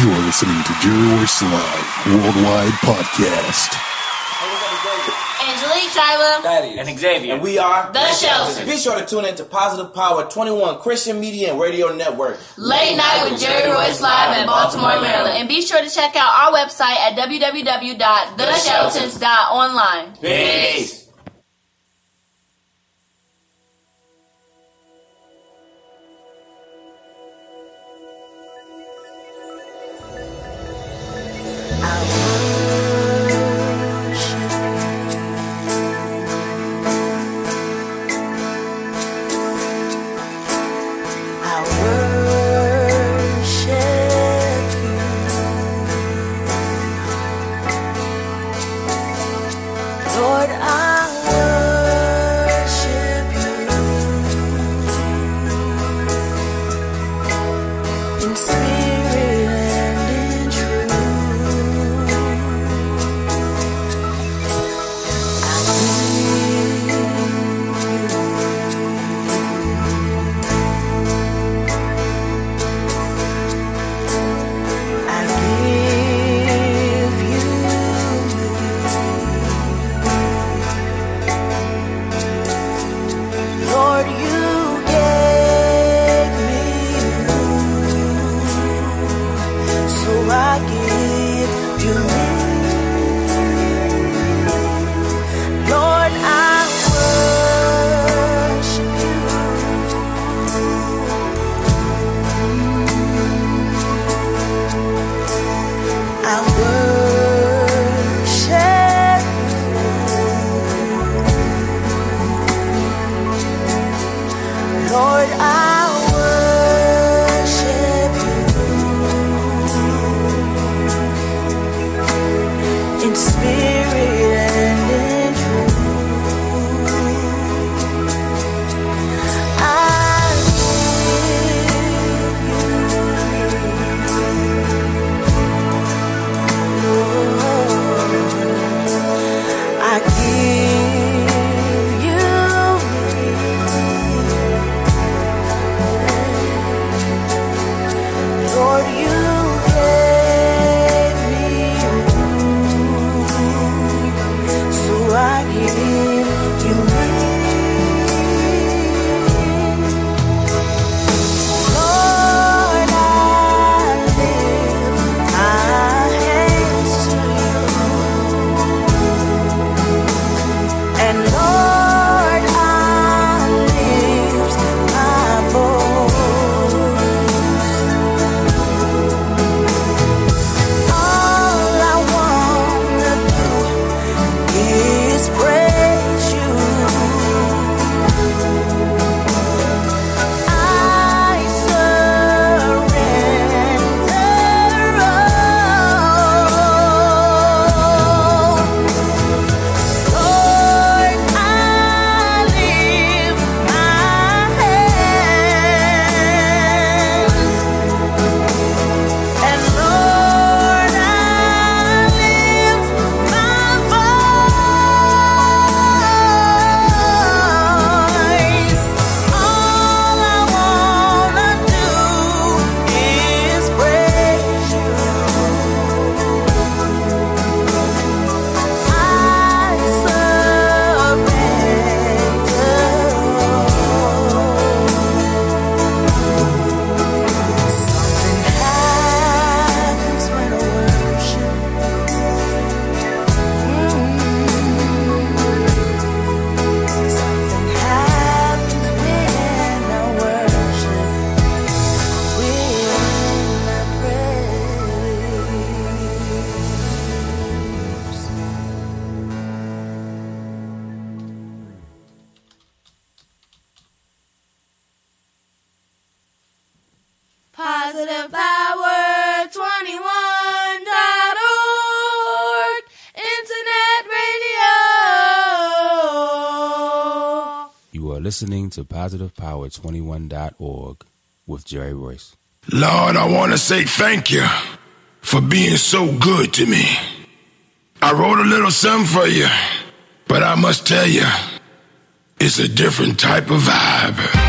You are listening to Jerry Royce Live Worldwide Podcast. Angelique Shiloh. Daddy. And Xavier. And we are The Sheltons. Be sure to tune in to Positive Power 21 Christian Media and Radio Network. Late night with Jerry Royce live in Baltimore, Maryland. And be sure to check out our website at www.thesheltons.online. Peace. To PositivePower21.org with Jerry Royce. Lord, I want to say thank you for being so good to me. I wrote a little something for you, but I must tell you, it's a different type of vibe.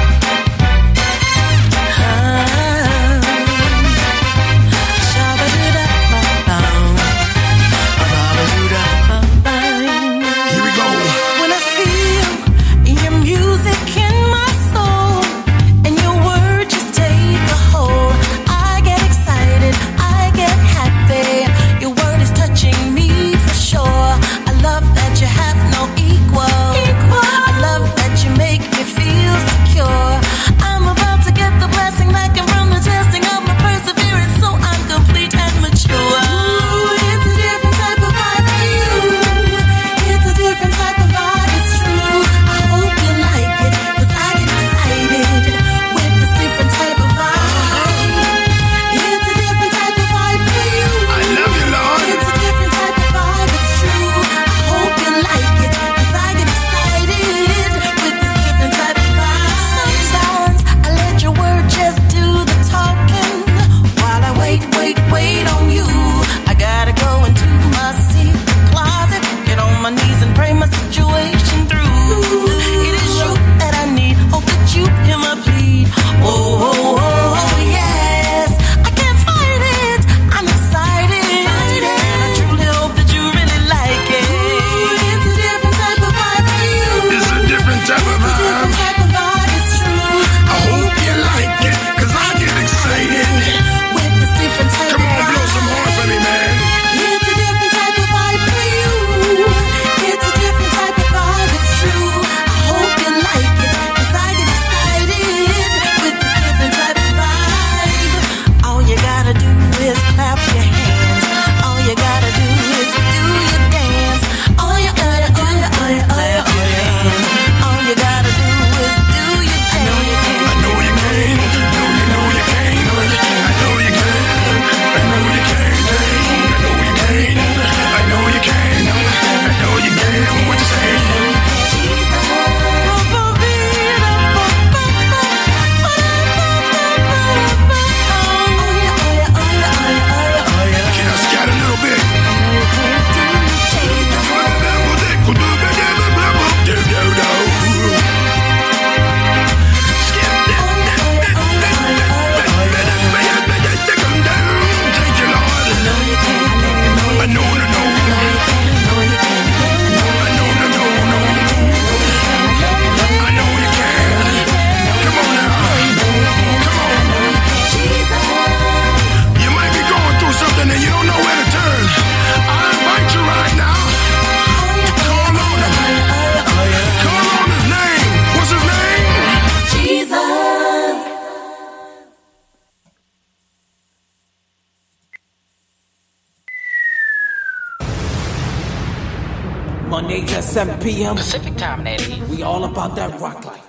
7 p.m. Pacific time, that is. We all about that rock life.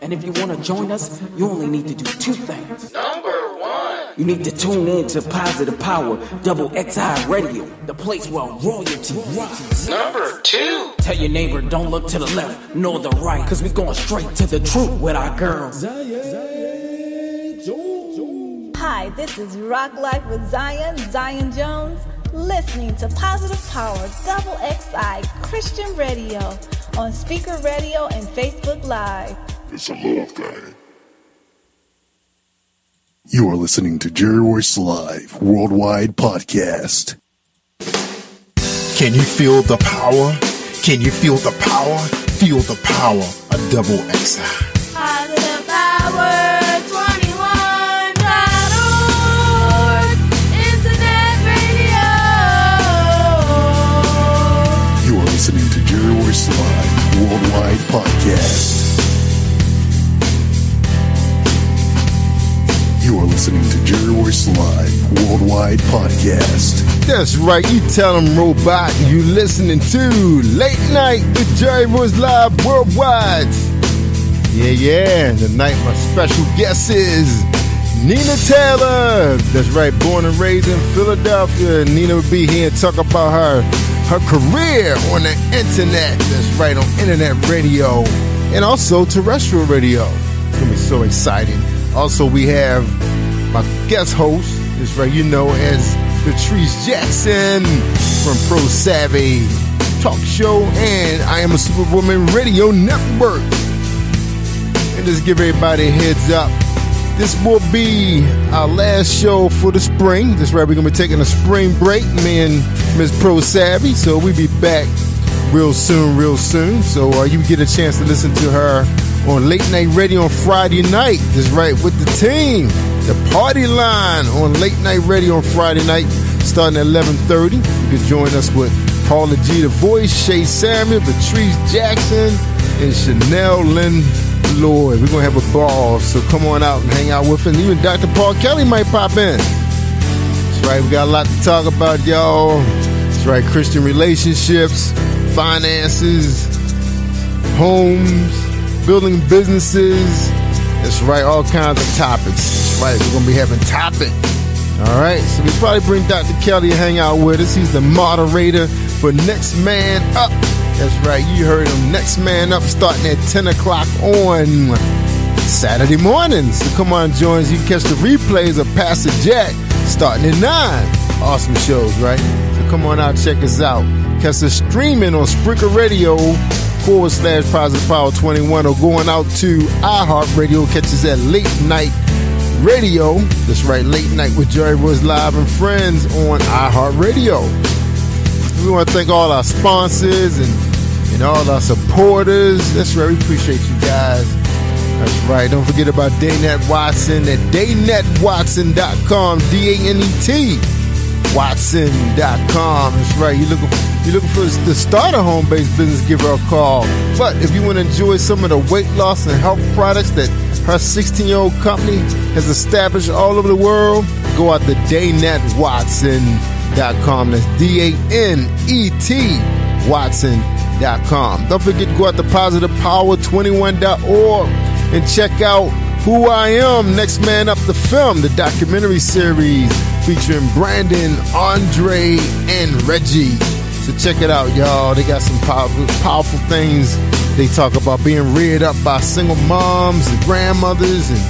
And if you want to join us, you only need to do two things. Number one. You need to tune in to Positive Power Double XI Radio, the place where royalty rocks. Number two. Tell your neighbor, don't look to the left nor the right, cause we're going straight to the truth with our girls. Hi, this is Rock Life with Zion, Zion Jones, listening to Positive Power Double XI Christian Radio on Spreaker Radio and Facebook Live. It's a little thing. You are listening to Jerry Royce Live Worldwide Podcast. Can you feel the power? Can you feel the power? Feel the power of double XI. Listening to Jerry Live Worldwide Podcast. You are listening to Jerry Live Worldwide Podcast. That's right, you tell them, robot. You listening to Late Night with Jerry Royce Live Worldwide. Yeah, yeah. Tonight, my special guest is Nina Taylor. That's right, born and raised in Philadelphia. Nina will be here and talk about her her career on the internet. That's right, on internet radio and also terrestrial radio. It's gonna be so exciting. Also, we have my guest host, is right, you know, as Patrice Jackson from Pro Savvy Talk Show and I Am a Superwoman Radio Network. And just give everybody a heads up. This will be our last show for the spring. This right, we're gonna be taking a spring break, me and Miss Pro Savvy. So we'll be back real soon, real soon. So uh, you get a chance to listen to her on late night radio on Friday night. That's right, with the team. The party line on late night radio on Friday night, starting at 11:30. You can join us with Paula G, the voice, Shay Samuel, Patrice Jackson, and Chanel Lynn Lloyd. We're gonna have a ball, so come on out and hang out with us. Even Dr. Paul Kelly might pop in. That's right, we got a lot to talk about, y'all. That's right, Christian relationships, finances, homes, building businesses. That's right, all kinds of topics. That's right, we're gonna be having topic. All right, so we probably bring Dr. Kelly to hang out with us. He's the moderator for Next Man Up. That's right, you heard him. Next Man Up starting at 10 o'clock on Saturday mornings. So come on, join us. You can catch the replays of Pastor Jack starting at 9. Awesome shows, right? So come on out, check us out. Catch us streaming on Spreaker Radio forward slash Positive Power 21 or going out to iHeartRadio. Catch us at Late Night Radio. That's right, Late Night with Jerry Royce Live and Friends on iHeartRadio. We want to thank all our sponsors and, and all our supporters. That's right, we appreciate you guys. That's right. Don't forget about Daynette Watson at danetwatson.com. D-A-N-E-T Watson.com. That's right. You're looking, you're looking for the start a home-based business, give her a call. But if you want to enjoy some of the weight loss and health products that her 16-year-old company has established all over the world, go out to danetwatson.com. That's D-A-N-E-T Watson.com. Don't forget to go out to positivepower21.org and check out Who I Am, Next Man Up the Film, the documentary series featuring Brandon, Andre, and Reggie. So check it out, y'all. They got some powerful, powerful things. They talk about being reared up by single moms and grandmothers, and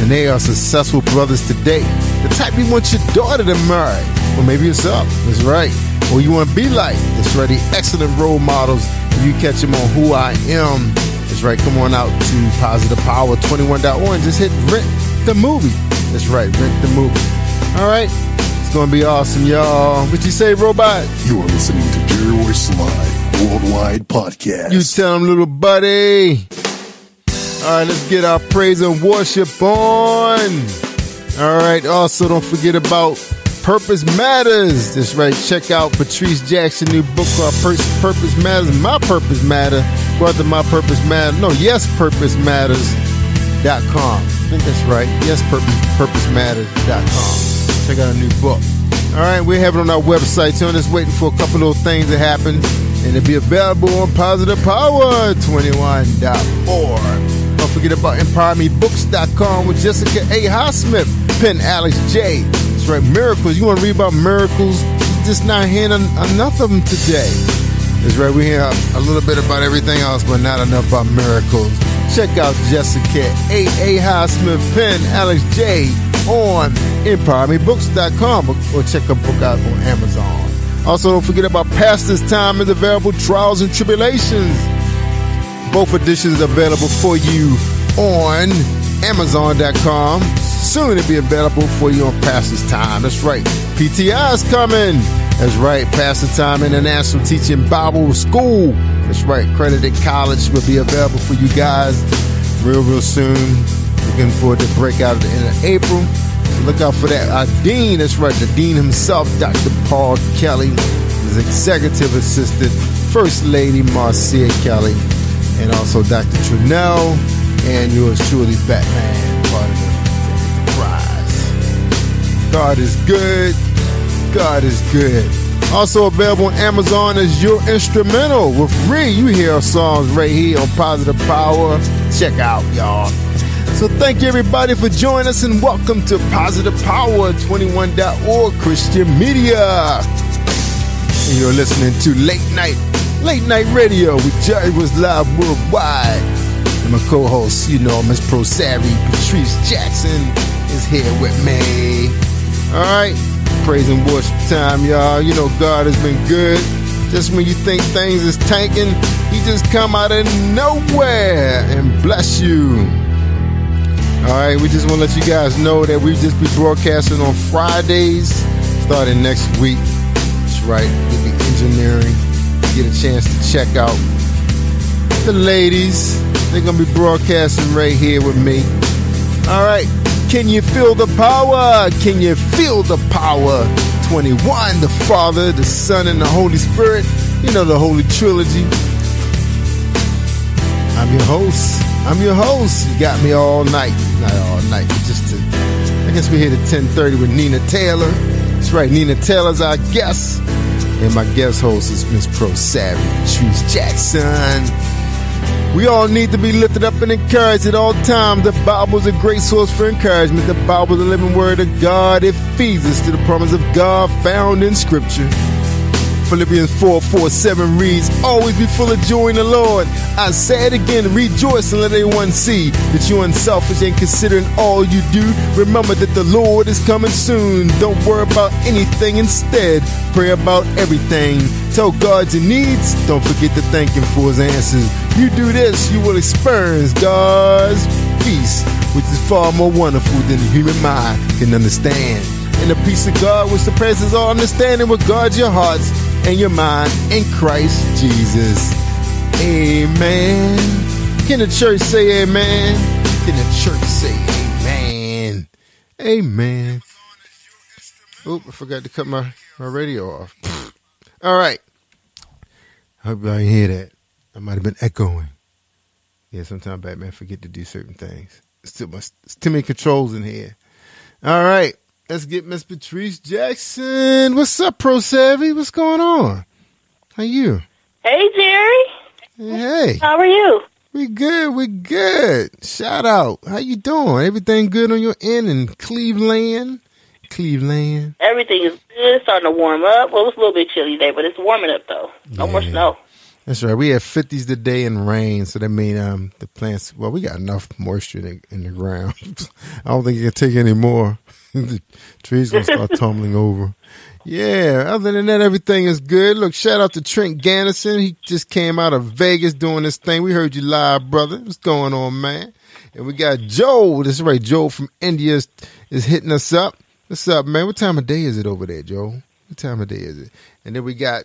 and they are successful brothers today. The type you want your daughter to marry, or maybe it's up. That's right. Or you want to be like. That's right. The excellent role models. You catch them on Who I Am. That's right. Come on out to PositivePower21.org and just hit rent the movie. That's right. Rent the movie. All right. It's going to be awesome, y'all. What you say, robot? You are listening to Jerry Royce Live Worldwide Podcast. You tell him, little buddy. All right, let's get our praise and worship on. All right, also don't forget about Purpose Matters. That's right. Check out Patrice Jackson' new book called Purpose Matters. My Purpose Matter. Go My Purpose Matter. No, Yes Purpose Matters.com. I think that's right. Yes Purpose Purpose Matters.com. Check out a new book. All right, we have it on our website. So I'm just waiting for a couple little things to happen. And it'll be available on positivepower21.org. Don't forget about empowermebooks.com with Jessica A. Highsmith, Pen Alex J. That's right, miracles. You want to read about miracles? Just not hearing en- enough of them today. That's right, we hear a little bit about everything else, but not enough about miracles. Check out Jessica A. A. Highsmith, Pen Alex J. on empowermebooks.com or check her book out on Amazon. Also, don't forget about Pastor's Time is available, Trials and Tribulations. Both editions available for you on Amazon.com. Soon to be available for you on Pastor's Time. That's right. PTI is coming. That's right. Pastor Time International Teaching Bible School. That's right. Credited College will be available for you guys real, real soon. Looking forward to break out at the end of April. Look out for that. Our dean, that's right, the dean himself, Dr. Paul Kelly, his executive assistant, First Lady Marcia Kelly, and also Dr. Trunell, and yours truly, Batman, part of the prize. God is good. God is good. Also available on Amazon is Your Instrumental with Ree. You hear our songs right here on Positive Power. Check out, y'all. So thank you everybody for joining us and welcome to Positive Power 21.org Christian Media. And you're listening to Late Night, Late Night Radio with Jerry was live worldwide. And my co-host, you know, Miss Pro Savvy, Patrice Jackson is here with me. All right, praise and worship time, y'all. You know, God has been good. Just when you think things is tanking, He just come out of nowhere and bless you. All right, we just want to let you guys know that we just be broadcasting on Fridays starting next week. That's right, we'll be engineering. Get a chance to check out the ladies. They're gonna be broadcasting right here with me. All right, can you feel the power? Can you feel the power? 21, the Father, the Son, and the Holy Spirit. You know the Holy Trilogy. I'm your host. I'm your host. You got me all night. Not all night, just to. I guess we're here at 10:30 with Nina Taylor. That's right, Nina Taylor's our guest, and my guest host is Miss Pro Savvy, Patrice Jackson. We all need to be lifted up and encouraged at all times. The Bible is a great source for encouragement. The Bible is the living word of God. It feeds us to the promise of God found in Scripture. Philippians 4 4 7 reads, Always be full of joy in the Lord. I say it again, rejoice and let everyone see that you're unselfish and considering all you do. Remember that the Lord is coming soon. Don't worry about anything instead. Pray about everything. Tell God your needs. Don't forget to thank Him for His answers. You do this, you will experience God's peace, which is far more wonderful than the human mind can understand. And the peace of God, which surpasses all understanding, will guard your hearts and your mind in Christ Jesus. Amen. Can the church say amen? Can the church say amen? Amen. Oop, I forgot to cut my, my radio off. All right. Hope y'all hear that. I might have been echoing. Yeah, sometimes Batman forget to do certain things. It's too much. It's too many controls in here. All right, let's get Miss Patrice Jackson. What's up, Pro Savvy? What's going on? How you? Hey, Jerry. Hey, How are you? we good. We good. Shout out. How you doing? Everything good on your end in Cleveland? Cleveland. Everything is good. Starting to warm up. Well, it's a little bit chilly today, but it's warming up though. No more snow. That's right. We had fifties today and rain, so that mean um the plants. Well, we got enough moisture in the, in the ground. I don't think it can take any more. the trees gonna start tumbling over. Yeah. Other than that, everything is good. Look, shout out to Trent Gannison. He just came out of Vegas doing this thing. We heard you live, brother. What's going on, man? And we got Joe. That's right. Joe from India is, is hitting us up. What's up, man? What time of day is it over there, Joe? What time of day is it? And then we got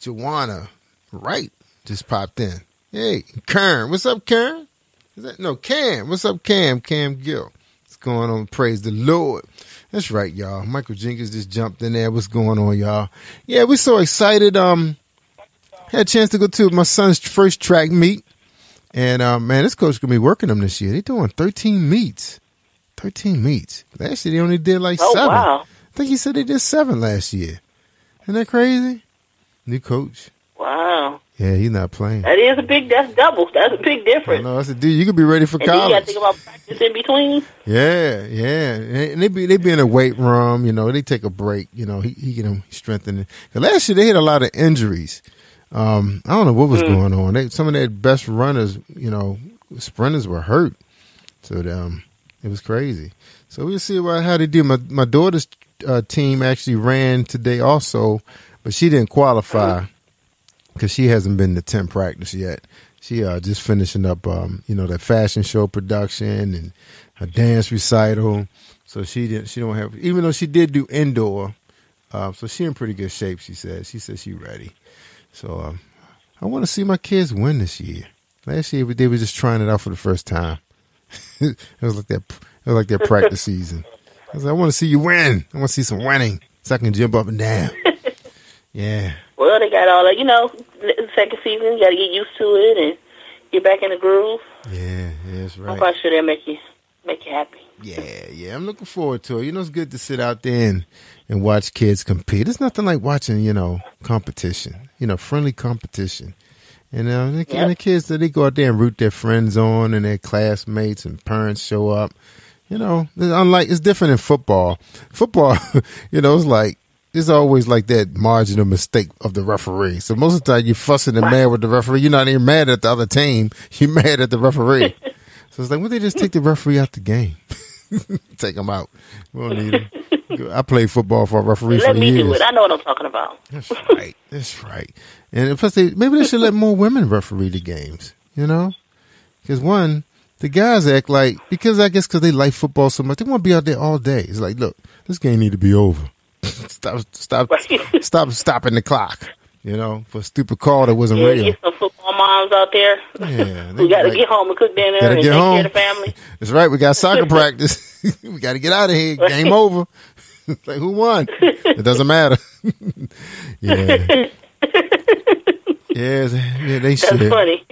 Joanna Right. Just popped in. Hey, Karen. What's up, Karen? Is that no Cam? What's up, Cam? Cam Gill. Going on? Praise the Lord. That's right, y'all. Michael Jenkins just jumped in there. What's going on, y'all? Yeah, we're so excited. Um, had a chance to go to my son's first track meet, and um, man, this coach gonna be working them this year. They're doing thirteen meets, thirteen meets. Last year they only did like Oh, seven. wow. think he said they did seven last year. Isn't that crazy? New coach. Wow. Yeah, he's not playing. That is a big. That's double. That's a big difference. No, that's a dude, you could be ready for and then you got college. to think about practice in between. Yeah, yeah, and they be they be in a weight room. You know, they take a break. You know, he he strengthened. 'Cause last year they had a lot of injuries. Um, I don't know what was Mm. going on. They, some of their best runners, you know, sprinters were hurt. So um, it was crazy. So we'll see what, how they do. My my daughter's uh, team actually ran today also, but she didn't qualify because she hasn't been to 10 practice yet. She uh, just finishing up, um, you know, that fashion show production and her dance recital. So she didn't. She don't have. Even though she did do indoor, uh, so she in pretty good shape. She says. She said she ready. So um, I want to see my kids win this year. Last year they were just trying it out for the first time. it was like that. It was like their practice season. I was like, I want to see you win. I want to see some winning, so I can jump up and down. Yeah. Well, they got all that. You know, second season, you got to get used to it and get back in the groove. Yeah, yeah, that's I'm quite sure they'll make you make you happy. Yeah, yeah, I'm looking forward to it. You know, it's good to sit out there and, and watch kids compete. It's nothing like watching, you know, competition, you know, friendly competition. And, uh, the, and the kids, that they go out there and root their friends on and their classmates and parents show up. You know, it's unlike, it's different in football. Football, you know, it's like, it's always like that marginal mistake of the referee. So most of the time you're fussing and mad with the referee. You're not even mad at the other team. You're mad at the referee. so it's like, well, they just take the referee out of the game. take him out. We don't need him. I played football for a referee Let for me years. do it. I know what I'm talking about. That's right. That's right. And plus, they, maybe they should let more women referee the games. You know, because one, the guys act like because I guess because they like football so much, they want to be out there all day. It's like, look, this game need to be over. Stop, stop, stop, stopping the clock. You know, for a stupid call that wasn't Yeah, real. get some football moms out there Yeah, who got to like- get home and cook dinner Gotta and get take home. care of the family. That's right. We got soccer practice. we got to get out of here. Game over. like who won? It doesn't matter. yeah. Yeah, yeah, they That's should. funny.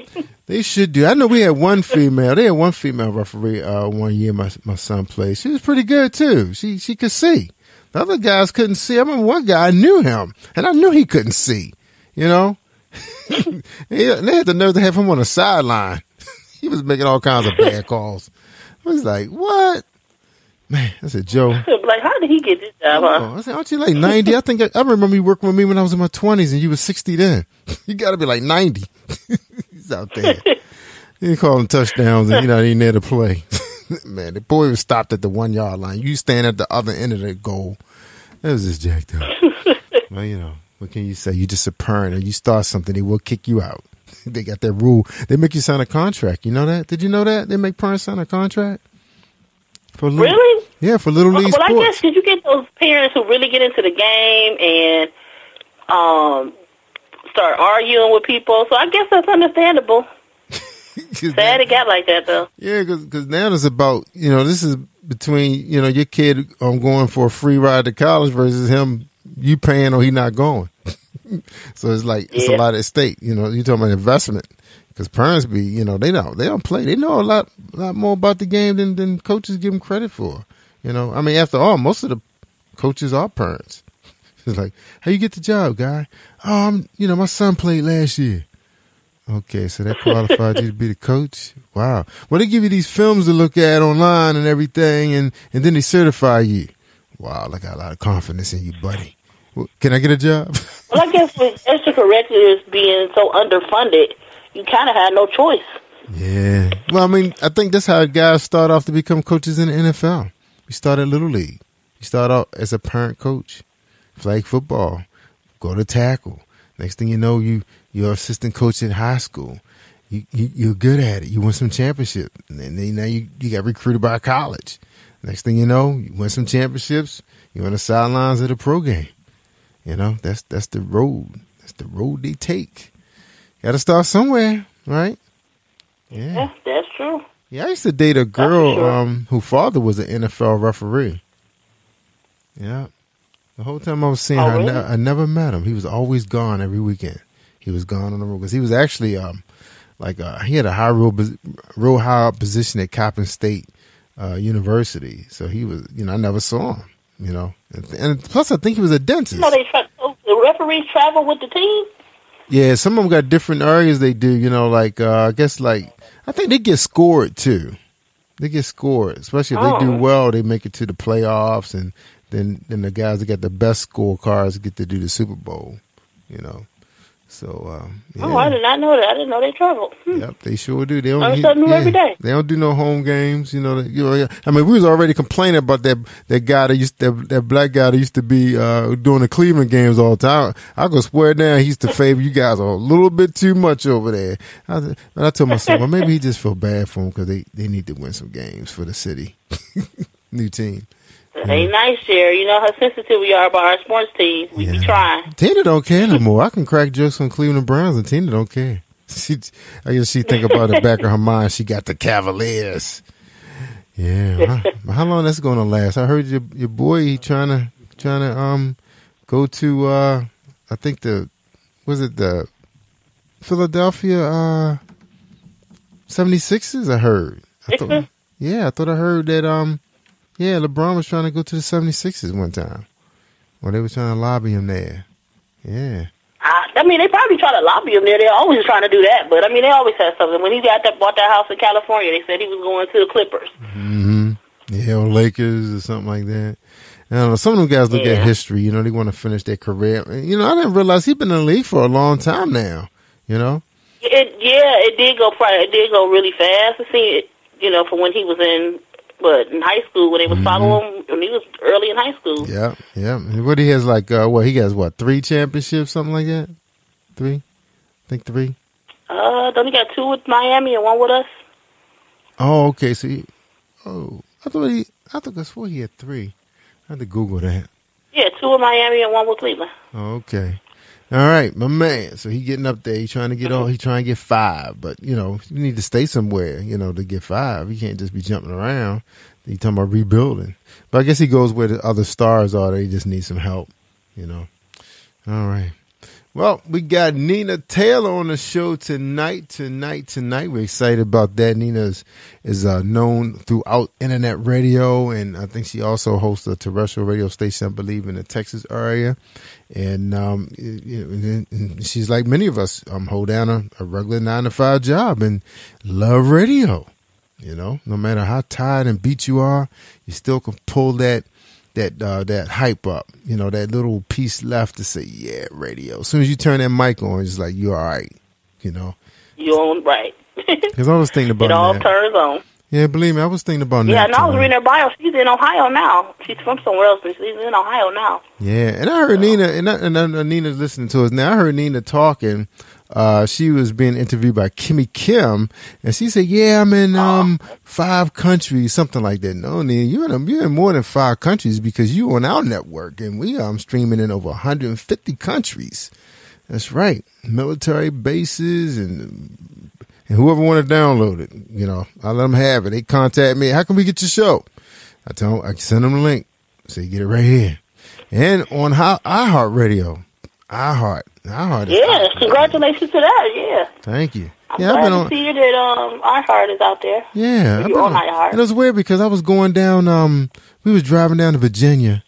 They should do. I know we had one female. They had one female referee uh, one year. My my son played. She was pretty good too. She she could see. The other guys couldn't see. I remember one guy I knew him, and I knew he couldn't see. You know, they had the nerve to have him on the sideline. he was making all kinds of bad calls. I was like, what? Man, I said, Joe. like, how did he get this job? Huh? Oh, I said, aren't you like 90? I think I, I remember you working with me when I was in my 20s and you were 60 then. you got to be like 90. He's out there. You call them touchdowns and you're not even there to play. Man, the boy was stopped at the one yard line. You stand at the other end of the goal. That was just jacked up. well, you know, what can you say? You just a parent and you start something, they will kick you out. they got that rule. They make you sign a contract. You know that? Did you know that? They make parents sign a contract? For little, Really? Yeah, for little Well, league well, I guess did you get those parents who really get into the game and um start arguing with people? So I guess that's understandable. Sad it got like that though. Yeah, because now it's about you know this is between you know your kid um, going for a free ride to college versus him you paying or he not going. so it's like it's a lot at stake. You know, you talking about investment because parents be you know they don't they don't play. They know a lot lot more about the game than than coaches give them credit for. You know, I mean after all, most of the coaches are parents. It's like, how you get the job, guy? Oh, I'm, you know, my son played last year. Okay, so that qualified you to be the coach. Wow. Well, they give you these films to look at online and everything, and and then they certify you. Wow, I got a lot of confidence in you, buddy. Well, Can I get a job? Well, I guess with extracurriculars being so underfunded, you kind of had no choice. Yeah. Well, I mean, I think that's how guys start off to become coaches in the NFL. We start at Little League. You start out as a parent coach, flag football, go to tackle. Next thing you know, you you're assistant coach in high school. You, you you're good at it. You win some championship, and then now you you got recruited by a college. Next thing you know, you win some championships. You're on the sidelines of the pro game. You know that's that's the road. That's the road they take. Got to start somewhere, right? Yeah. Yeah, that's true. Yeah, I used to date a girl sure. um, whose father was an NFL referee. Yeah. The whole time I was seeing Oh, her, I, ne- I never met him. He was always gone every weekend. He was gone on the road because he was actually um, like uh, he had a high real, real high position at Coppin State uh, University. So he was, you know, I never saw him. You know, and, and plus I think he was a dentist. No, they tra- oh, the referees travel with the team. Yeah, some of them got different areas they do. You know, like uh, I guess like I think they get scored too. They get scored, especially if they do Oh. well. They make it to the playoffs, and then then the guys that got the best scorecards get to do the Super Bowl. You know, so um, yeah. Oh, I did not know that. I didn't know they traveled. Hmm. Yep, they sure do. They don't. Learn something new every day. They don't do no home games. You know. they- You know. I mean, we was already complaining about that that guy that used that, that black guy that used to be uh, doing the Cleveland games all the time. I go swear down. He used to favor you guys a little bit too much over there. I, but I told myself, well, maybe he just feel bad for him because they they need to win some games for the city. New team. It ain't nice, Jerry. You know how sensitive we are about our sports teams. We be trying. Tina don't care no more. I can crack jokes on Cleveland Browns, and Tina don't care. She, I guess she think about the back of her mind. She got the Cavaliers. Yeah, how, how long that's going to last? I heard your your boy he trying to trying to um go to uh I think the was it the Philadelphia uh 76ers I heard. I thought, yeah, I thought I heard that um yeah, LeBron was trying to go to the 76ers one time. Or they were trying to lobby him there. Yeah. I, I mean, they probably try to lobby him there. They're always trying to do that. But, I mean, they always had something. When he got that, bought that house in California, they said he was going to the Clippers. Mm-hmm. Yeah, or Lakers or something like that. I don't know. Some of them guys look Yeah. at history. You know, they want to finish their career. You know, I didn't realize he's been in the league for a long time now. You know, It, yeah, it did go. It did go really fast. I see it. You know, from when he was in, what in high school when they was following him when he was early in high school. yeah, yeah. And What he has like, uh, what he has, what three championships, something like that. Three, I think three. Uh, don't he got two with Miami and one with us? Oh, okay. So, he, oh, I thought he, I thought I swore he had three. I had to Google that. Yeah, two with Miami and one with Cleveland. Oh, okay. All right, my man. So he getting up there. He trying to get on. He trying to get five, but you know you need to stay somewhere. You know to get five. You can't just be jumping around. You talking about rebuilding, but I guess he goes where the other stars are. They just need some help. You know. All right. Well, we got Nina Taylor on the show tonight, tonight, tonight. We're excited about that. Nina is, is uh, known throughout internet radio, and I think she also hosts a terrestrial radio station, I believe, in the Texas area. And um, you know, she's like many of us, um, hold down a, a regular nine to five job and love radio. You know, no matter how tired and beat you are, you still can pull that that uh, that hype up. You know, that little piece left to say, yeah, radio. As soon as you turn that mic on, it's like you're all right. You know, You on right? because I was thinking about it all that. turns on. Yeah, believe me, I was thinking about Yeah, that. and I was reading her bio. She's in Ohio now. She's from somewhere else, but she's in Ohio now. Yeah, and I heard Nina, and, I, and I, Nina's listening to us now. I heard Nina talking. Uh, she was being interviewed by Kimmy Kim, and she said, "Yeah, I'm in um five countries, something like that." No, Nina, you're in you're in more than five countries because you on our network, and we um streaming in over 150 countries. That's right, military bases and and whoever want to download it, you know, I let them have it. They contact me. How can we get your show? I tell them I send them the link. So get it right here. And on how iHeartRadio. iHeart. iHeart. Yeah, congratulations to that. Yeah, Thank you. I'm Yeah, I've been to on. see that um, iHeart is out there. Yeah, I've been on iHeart. And it was weird because I was going down. Um, we was driving down to Virginia,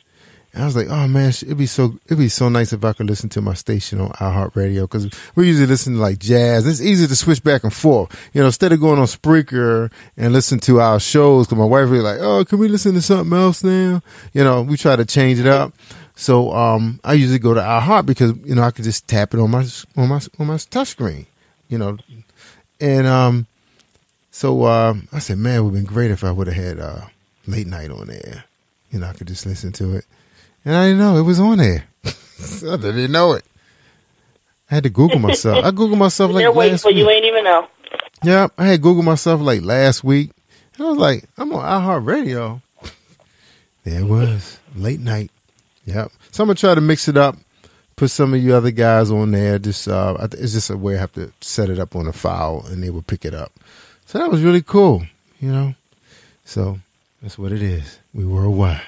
and I was like, "Oh man, it'd be so it'd be so nice if I could listen to my station on iHeartRadio because we usually listen to like jazz. It's easy to switch back and forth. You know, instead of going on Spreaker and listen to our shows, because my wife was like, "Oh, can we listen to something else now?" You know, we try to change it up. So um, I usually go to iHeart because you know I could just tap it on my on my on my touch screen. You know, and um, so uh, I said, man, it would have been great if I would have had uh, late night on there. You know, I could just listen to it. And I didn't know it was on there. I didn't know it. I had to Google myself. I Googled myself like They're waiting for week. you, ain't even know. Yeah, I had Googled myself like last week. And I was like, I'm on iHeartRadio. There it was. Late night. Yep. So I'm gonna try to mix it up. Put some of you other guys on there. Just uh, it's just a way I have to set it up on a file, and they will pick it up. So that was really cool, you know. So that's what it is. We worldwide.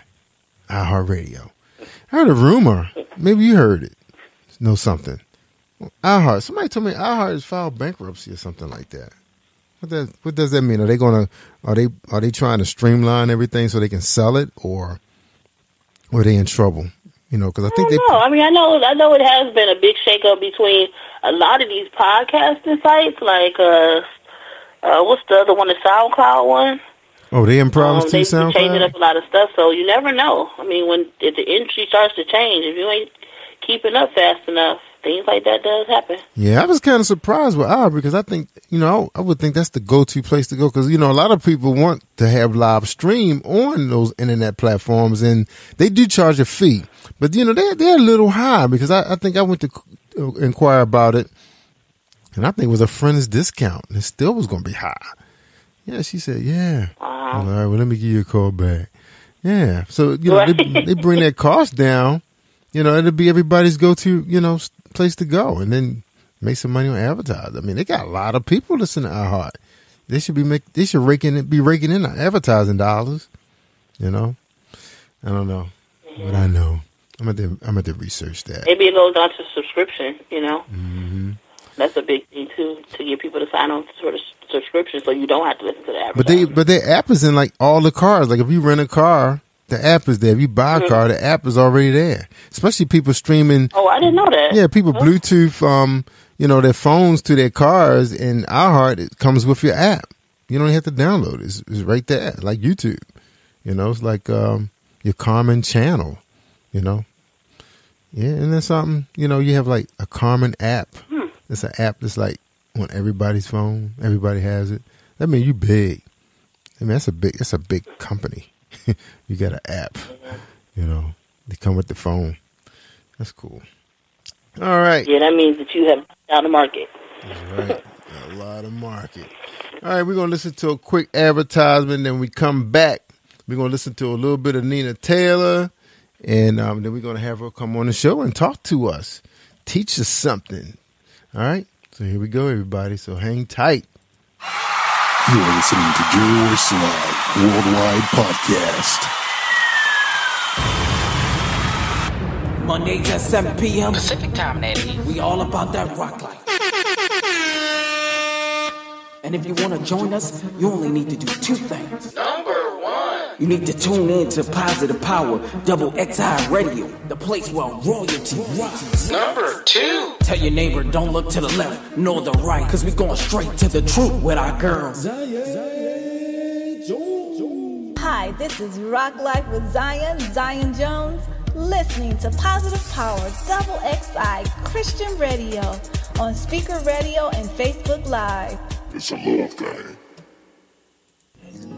iHeartRadio. I heard a rumor. Maybe you heard it. Know something. iHeart. Somebody told me iHeart has filed bankruptcy or something like that. What does what does that mean? Are they gonna are they are they trying to streamline everything so they can sell it or or are they in trouble? You know, because I I think don't they know. I mean, I know, I know it has been a big shakeup between a lot of these podcasting sites, like uh, uh, what's the other one, the SoundCloud one? oh they in problems Um, too. they've been changing up a lot of stuff, so you never know. I mean, when if the industry starts to change, if you ain't keeping up fast enough, things like that does happen. Yeah, I was kind of surprised with Aubrey because I think you know I would think that's the go-to place to go because you know a lot of people want to have live stream on those internet platforms and they do charge a fee, but you know they they're a little high because I, I think I went to uh, inquire about it and I think it was a friend's discount and it still was going to be high. Yeah, she said, yeah. I'm all right, well, let me give you a call back. Yeah, so you know they, they bring that cost down. You know, it'll be everybody's go-to you know place to go, and then make some money on advertising. I mean, they got a lot of people listening to iHeart. They should be make they should raking be raking in the advertising dollars. You know, I don't know, but I know I'm at the I'm at the research that. Maybe it goes on to subscription. You know, hmm that's a big thing too to get people to sign on to sort of subscription, so you don't have to listen to the But they but their app is in like all the cars. Like if you rent a car, the app is there. If you buy a Mhm. car, the app is already there. Especially people streaming. Oh, I didn't know that. Yeah, people. Bluetooth um you know their phones to their cars, and iHeart it comes with your app. You don't have to download it. It's, it's right there, like YouTube. You know, it's like um your common channel. You know. Yeah, and then something. You know, you have like a common app. Hmm. It's an app that's like on everybody's phone. Everybody has it. That means you big. I mean, that's a big. That's a big company. you got an app. You know, they come with the phone. That's cool. All right. Yeah, that means that you have down the market. Right. A lot of market. All right, we're gonna listen to a quick advertisement, then we come back. We're gonna listen to a little bit of Nina Taylor, and um, then we're gonna have her come on the show and talk to us, teach us something. All right. So here we go, everybody. So hang tight. You're listening to Jerry Royce Live Worldwide Podcast. Mondays at 7 p.m. Pacific time, that is. We all about that rock life. And if you want to join us, you only need to do two things. Number one. You need to tune in to Positive Power, Double XI Radio, the place where royalty rocks. Number two. Tell your neighbor, don't look to the left nor the right, cause we going straight to the truth with our girls. Hi, this is Rock Life with Zion, Zion Jones, listening to Positive Power Double XI Christian Radio on Spreaker Radio and Facebook Live. It's a little thing.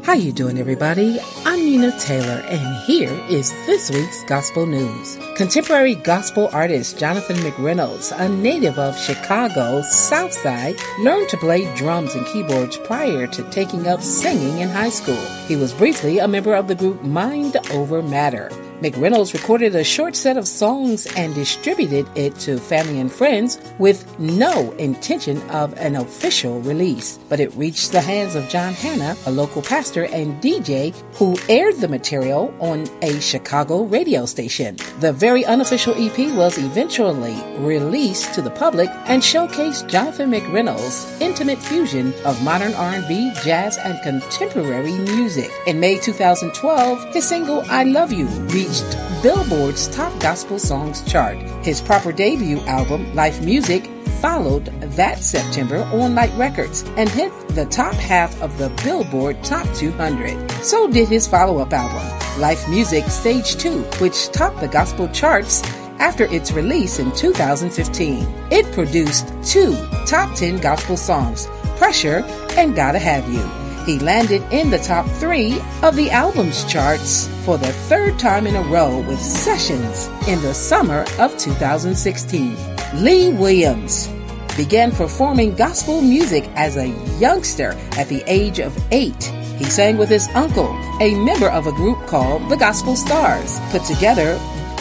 How you doing everybody? I'm Nina Taylor and here is this week's gospel news. Contemporary gospel artist Jonathan McReynolds, a native of Chicago, Southside, learned to play drums and keyboards prior to taking up singing in high school. He was briefly a member of the group Mind Over Matter. McReynolds recorded a short set of songs and distributed it to family and friends with no intention of an official release. But it reached the hands of John Hanna, a local pastor and DJ who aired the material on a Chicago radio station. The very unofficial EP was eventually released to the public and showcased Jonathan McReynolds' intimate fusion of modern R&B, jazz, and contemporary music. In May 2012, his single I Love You reached Billboard's top gospel songs chart. His proper debut album, Life Music, followed that September on Light Records and hit the top half of the Billboard Top 200. So did his follow-up album, Life Music Stage 2, which topped the gospel charts after its release in 2015. It produced two top 10 gospel songs, Pressure and Gotta Have You. He landed in the top three of the album's charts for the third time in a row with Sessions in the summer of 2016. Lee Williams began performing gospel music as a youngster at the age of eight. He sang with his uncle, a member of a group called the Gospel Stars, put together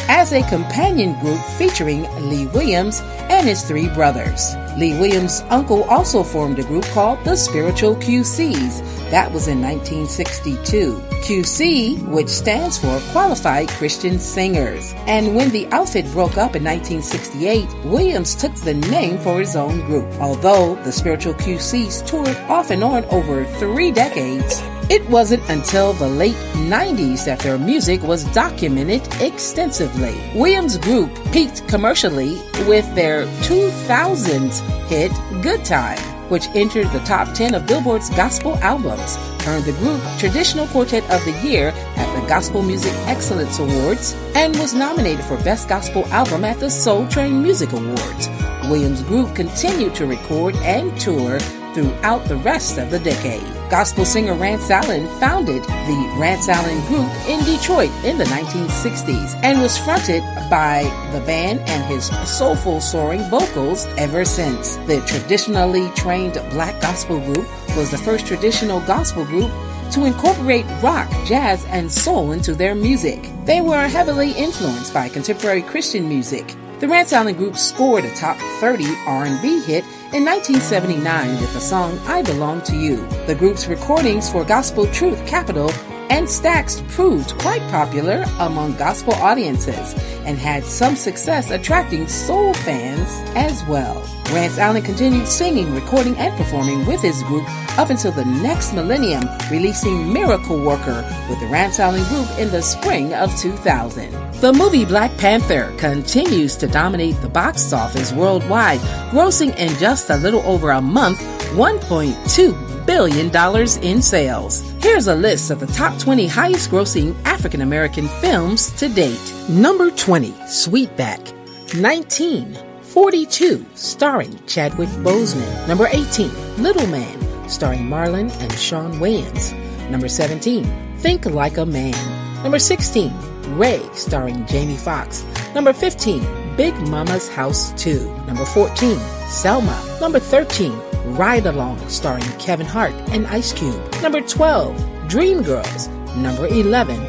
as a companion group featuring Lee Williams and his three brothers. Lee Williams' uncle also formed a group called the Spiritual QCs. That was in 1962. QC, which stands for Qualified Christian Singers. And when the outfit broke up in 1968, Williams took the name for his own group. Although the Spiritual QCs toured off and on over three decades, It wasn't until the late 90s that their music was documented extensively. Williams Group peaked commercially with their 2000s hit Good Time, which entered the top 10 of Billboard's gospel albums, earned the group Traditional Quartet of the Year at the Gospel Music Excellence Awards, and was nominated for Best Gospel Album at the Soul Train Music Awards. Williams Group continued to record and tour throughout the rest of the decade. Gospel singer Rance Allen founded the Rance Allen Group in Detroit in the 1960s and was fronted by the band and his soulful soaring vocals ever since. The traditionally trained black gospel group was the first traditional gospel group to incorporate rock, jazz, and soul into their music. They were heavily influenced by contemporary Christian music. The Rance Allen Group scored a top 30 R&B hit in 1979 with the song I Belong to You. The group's recordings for Gospel Truth Capitol and Stax proved quite popular among gospel audiences and had some success attracting soul fans as well. Rance Allen continued singing, recording, and performing with his group up until the next millennium, releasing Miracle Worker with the Rance Allen Group in the spring of 2000. The movie Black Panther continues to dominate the box office worldwide, grossing in just a little over a month $1.2 billion dollars in sales. Here's a list of the top 20 highest grossing African American films to date. Number 20, Sweetback. 19, 42, starring Chadwick Boseman. Number 18, Little Man, starring Marlon and Shawn Wayans. Number 17, Think Like a Man. Number 16, Ray, starring Jamie Foxx. Number 15, Big Mama's House 2. Number 14, Selma. Number 13, Ride Along, starring Kevin Hart and Ice Cube. Number 12, Dreamgirls. Number 11,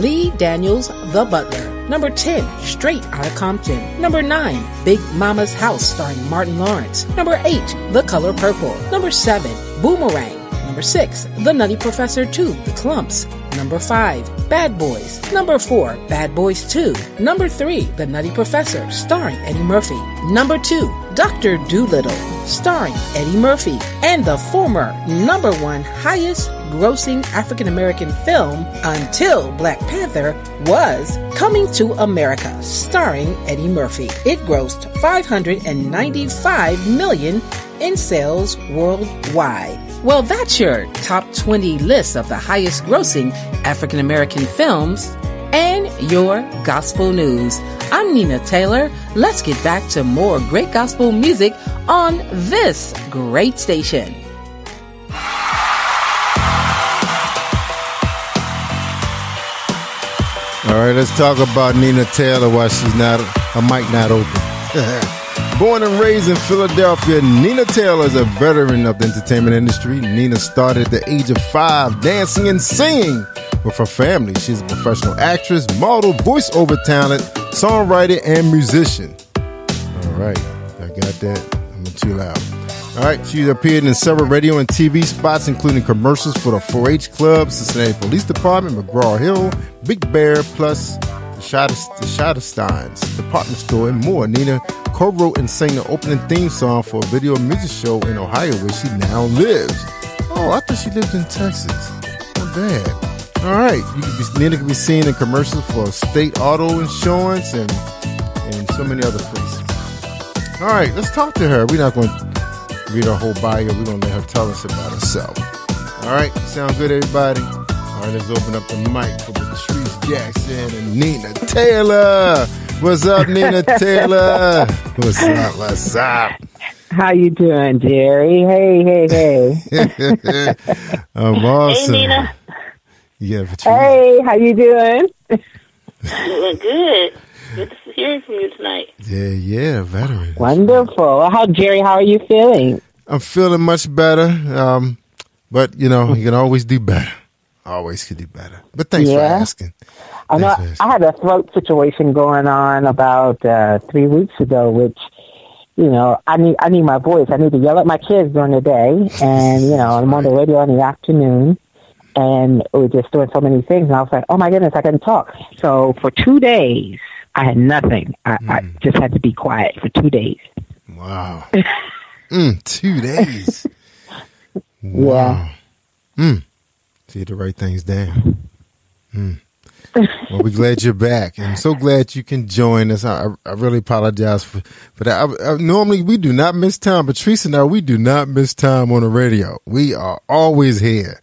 Lee Daniels, The Butler. Number 10, Straight Outta Compton. Number 9, Big Mama's House, starring Martin Lawrence. Number 8, The Color Purple. Number 7, Boomerang. Number 6, The Nutty Professor 2, The Klumps. Number 5, Bad Boys. Number 4, Bad Boys 2. Number 3, The Nutty Professor, starring Eddie Murphy. Number 2, Dr. Dolittle, starring Eddie Murphy. And the former number one highest grossing African American film until Black Panther was Coming to America, starring Eddie Murphy. It grossed 595 million in sales worldwide. Well, that's your top 20 list of the highest grossing African American films and your gospel news. I'm Nina Taylor. Let's get back to more great gospel music on this great station. All right, let's talk about Nina Taylor while she's not, her mic not open. Born and raised in Philadelphia, Nina Taylor is a veteran of the entertainment industry. Nina started at the age of five dancing and singing with her family. She's a professional actress, model, voiceover talent, songwriter, and musician. All right, I got that. I'm too loud. All right, she's appeared in several radio and TV spots, including commercials for the 4 H Club, Cincinnati Police Department, McGraw Hill, Big Bear, plus the Schottensteins Department Store, and more. Nina co wrote and sang the opening theme song for a video music show in Ohio where she now lives. Oh, I thought she lived in Texas. Not bad. All right, you can be, Nina can be seen in commercials for State Auto Insurance and and so many other places. All right, let's talk to her. We're not going to read her whole bio. We're going to let her tell us about herself. All right, sound good, everybody? All right, let's open up the mic for Patrice Jackson and Nina Taylor. What's up, Nina Taylor? What's up? What's up? How you doing, Jerry? Hey, hey, hey. I'm awesome. Hey, Nina. Yeah, Patrice. Hey, how you doing? Doing good. Good to hear from you tonight. Yeah, yeah, veteran. Wonderful. How, Jerry? How are you feeling? I'm feeling much better. Um, but you know, you can always do better. Always could do better. But thanks for asking. I know Thanks for I had a throat situation going on about uh, three weeks ago, which you know I need I need my voice. I need to yell at my kids during the day, and you know I'm on the radio in the afternoon, and we're just doing so many things. And I was like, oh my goodness, I couldn't talk. So for two days, I had nothing. I, I Hmm. just had to be quiet for two days. Wow. mm, two days. Yeah. Mm. So you had to write things down. Hmm. well, we're glad you're back. I'm so glad you can join us. I, I really apologize for, that. I, I, normally, we do not miss time. Patrice and I, we do not miss time on the radio. We are always here.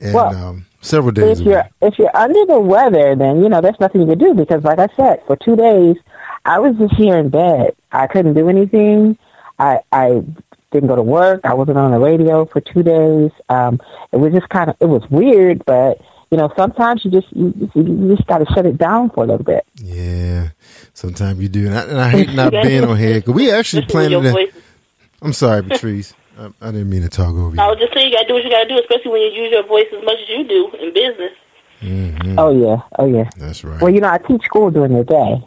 And Well, um, several days if you're if you're under the weather, then you know there's nothing you can do because, like I said, for two days I was just here in bed. I couldn't do anything. I I didn't go to work. I wasn't on the radio for two days. Um, it was just kind of it was weird, but you know sometimes you just you, you just got to shut it down for a little bit. Yeah, sometimes you do, and I, and I hate not being on here because we actually planning to. I'm sorry, Patrice. I, I didn't mean to talk over you. I was just saying you got to do what you got to do, especially when you use your voice as much as you do in business. Mm-hmm. Oh yeah, oh yeah. That's right. Well, you know I teach school during the day.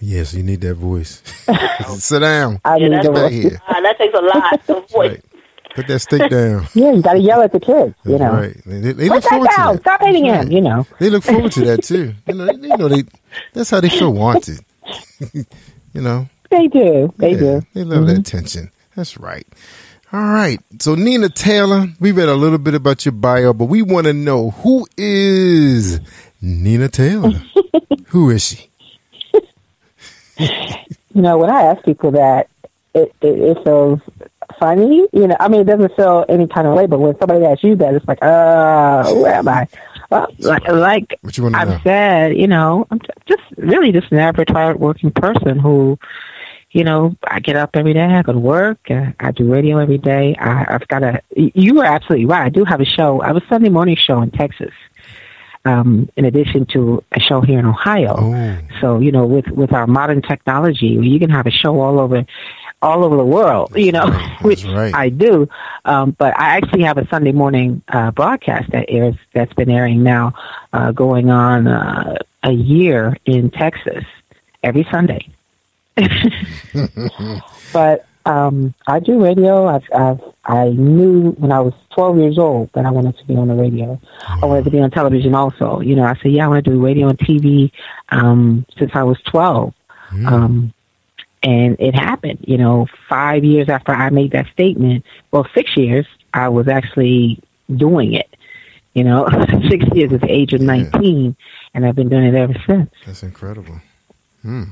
Yes, you need that voice. Sit down. I Yeah, need that's the Stay voice. here. Ah, that takes a lot of voice. Put that stick down. Yeah, you got to yell at the kids. You know, right. They, they, they put look that forward to down. that. Stop hitting him. You know. They look forward to that too. You know, they, you know they. That's how they feel wanted. you know, They do. They Yeah, do. Mm-hmm. They love that attention. That's right. All right. So Nina Taylor, we read a little bit about your bio, but we want to know who is Nina Taylor. who is she? you know, when I ask people that, it, it, it feels funny. You know, I mean, it doesn't feel any kind of way, but when somebody asks you that, it's like, uh, who am I? Well, like, like What you want to know? I've said, you know, I'm just really just an average hard working person who, you know, I get up every day, I go to work, uh, I do radio every day. I, I've got a, you were absolutely right. I do have a show. I have a Sunday morning show in Texas. Um, in addition to a show here in Ohio. Oh. So, you know, with, with our modern technology, you can have a show all over, all over the world, you know, which right. I do. Um, but I actually have a Sunday morning, uh, broadcast that airs, that's been airing now, uh, going on, uh, a year in Texas every Sunday. but, um, I do radio. I've, I've, I knew when I was 12 years old that I wanted to be on the radio. I wanted to be on television also. You know, I said, yeah, I want to do radio and TV, um, since I was 12. Um, and it happened, you know, five years after I made that statement, well, six years, I was actually doing it. You know, six years at the age of 19, and I've been doing it ever since. That's incredible. Hmm.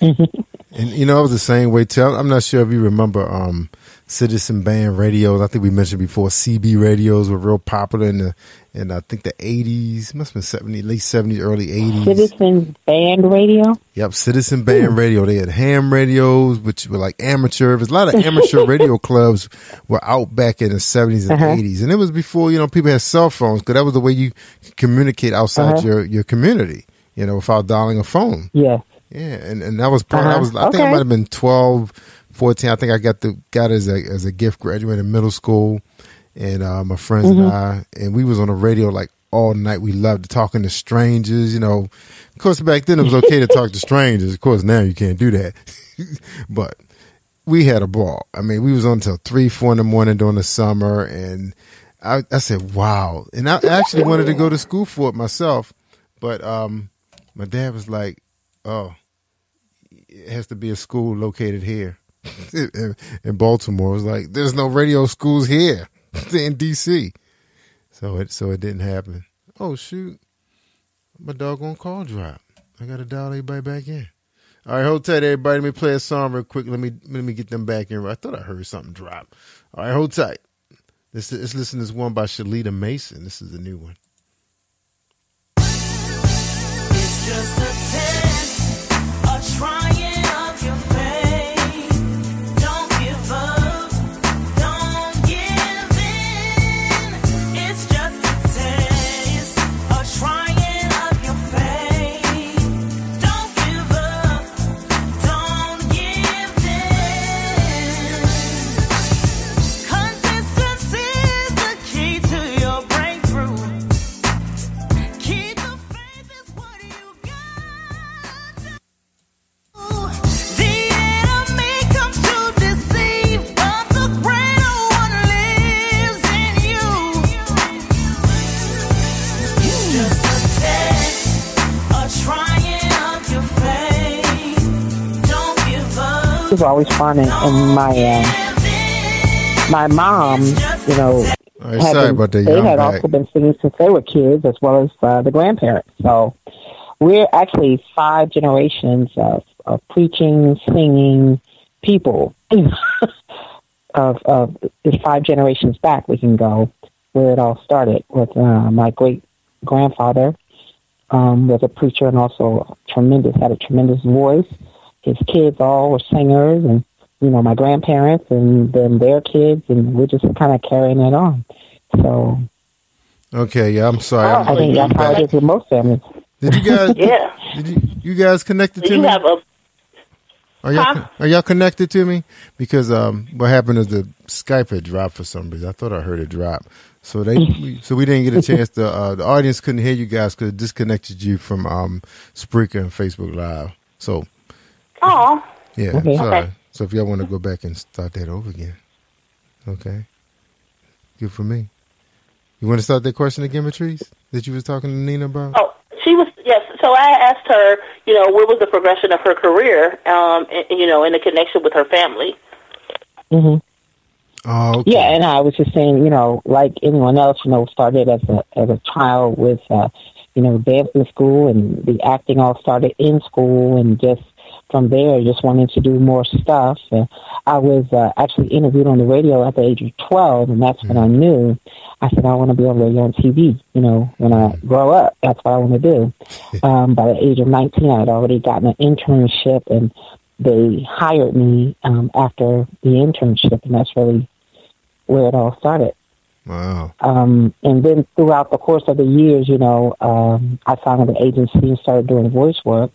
And you know, I was the same way too. I'm not sure if you remember um, citizen band radios. I think we mentioned before CB radios were real popular in the in I think the 80s. Must have been 70, late 70s, early 80s. Citizen Band Radio. Yep, Citizen Band Radio. They had ham radios, which were like amateur. There's a lot of amateur radio clubs were out back in the 70s and Uh-huh. 80s, and it was before you know people had cell phones because that was the way you communicate outside Uh-huh. your your community. You know, without dialing a phone. Yeah. Yeah, and, and that was part. I Uh-huh. was. I think I might have been 12, 14. I think I got the got it as a as a gift. Graduated middle school, and uh, my friends Mhm. and I, and we was on the radio like all night. We loved talking to strangers. You know, of course back then it was okay to talk to strangers. Of course now you can't do that, but we had a ball. I mean, we was on until three, four in the morning during the summer, and I, I said, "Wow!" And I actually wanted to go to school for it myself, but um, my dad was like, "Oh, it has to be a school located here in, Baltimore." It was like, "There's no radio schools here in D.C." So it so it didn't happen. Oh shoot, my doggone call dropped. I got to dial everybody back in. All right, hold tight, everybody. Let me play a song real quick. Let me let me get them back in. I thought I heard something drop. All right, hold tight. Let's, let's listen to this one by Shalita Mason. This is a new one. Was always fun, and, and my uh, my mom, you know, All right, had sorry been- that. They had also been singing since they were kids, as well as uh, the grandparents. So we're actually five generations of, of preaching, singing people. of of five generations back, we can go where it all started with uh, my great grandfather um, was a preacher and also tremendous had a tremendous voice. His kids all were singers, and you know my grandparents and then their kids, and we're just kind of carrying it on. So Okay, yeah, I'm sorry. I'm, I think I'm that's how back. it is with most families. Did you guys? Yeah. Did you, you guys connected to You me? have a Are y'all Huh? are y'all connected to me? Because um, what happened is the Skype had dropped for some reason. I thought I heard it drop, so they so we didn't get a chance to. Uh, the audience couldn't hear you guys because it disconnected you from um, Spreaker and Facebook Live. So oh. yeah, Okay. sorry. Okay. So if y'all want to go back and start that over again, okay, good for me. You want to start that question again, Patrice, that you was talking to Nina about? Oh, she was yes. So I asked her, you know, what was the progression of her career, um, and, you know, in the connection with her family. hmm Oh, okay. Yeah, and I was just saying, you know, like anyone else, you know, started as a as a child with, uh, you know, dance in school, and the acting all started in school, and just from there, just wanting to do more stuff. And I was uh, actually interviewed on the radio at the age of twelve, and that's when I knew. I said I want to be on radio and TV. You know, when I grow up, that's what I want to do. Um, by the age of nineteen, I had already gotten an internship, and they hired me um, after the internship, and that's really where it all started. Wow. Um, and then throughout the course of the years, you know, um, I found an agency and started doing voice work.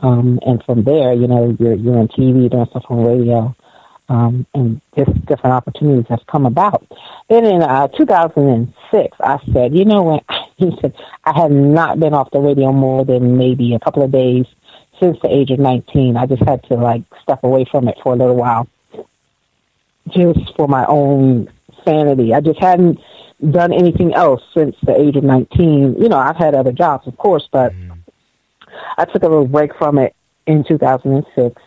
Um, and from there, you know, you're, you're on TV, doing stuff on radio, um, and just different opportunities have come about. Then in uh, 2006, I said, you know what? He said, I have not been off the radio more than maybe a couple of days since the age of 19. I just had to like step away from it for a little while just for my own sanity. I just hadn't done anything else since the age of 19. You know, I've had other jobs, of course, but I took a little break from it in 2006.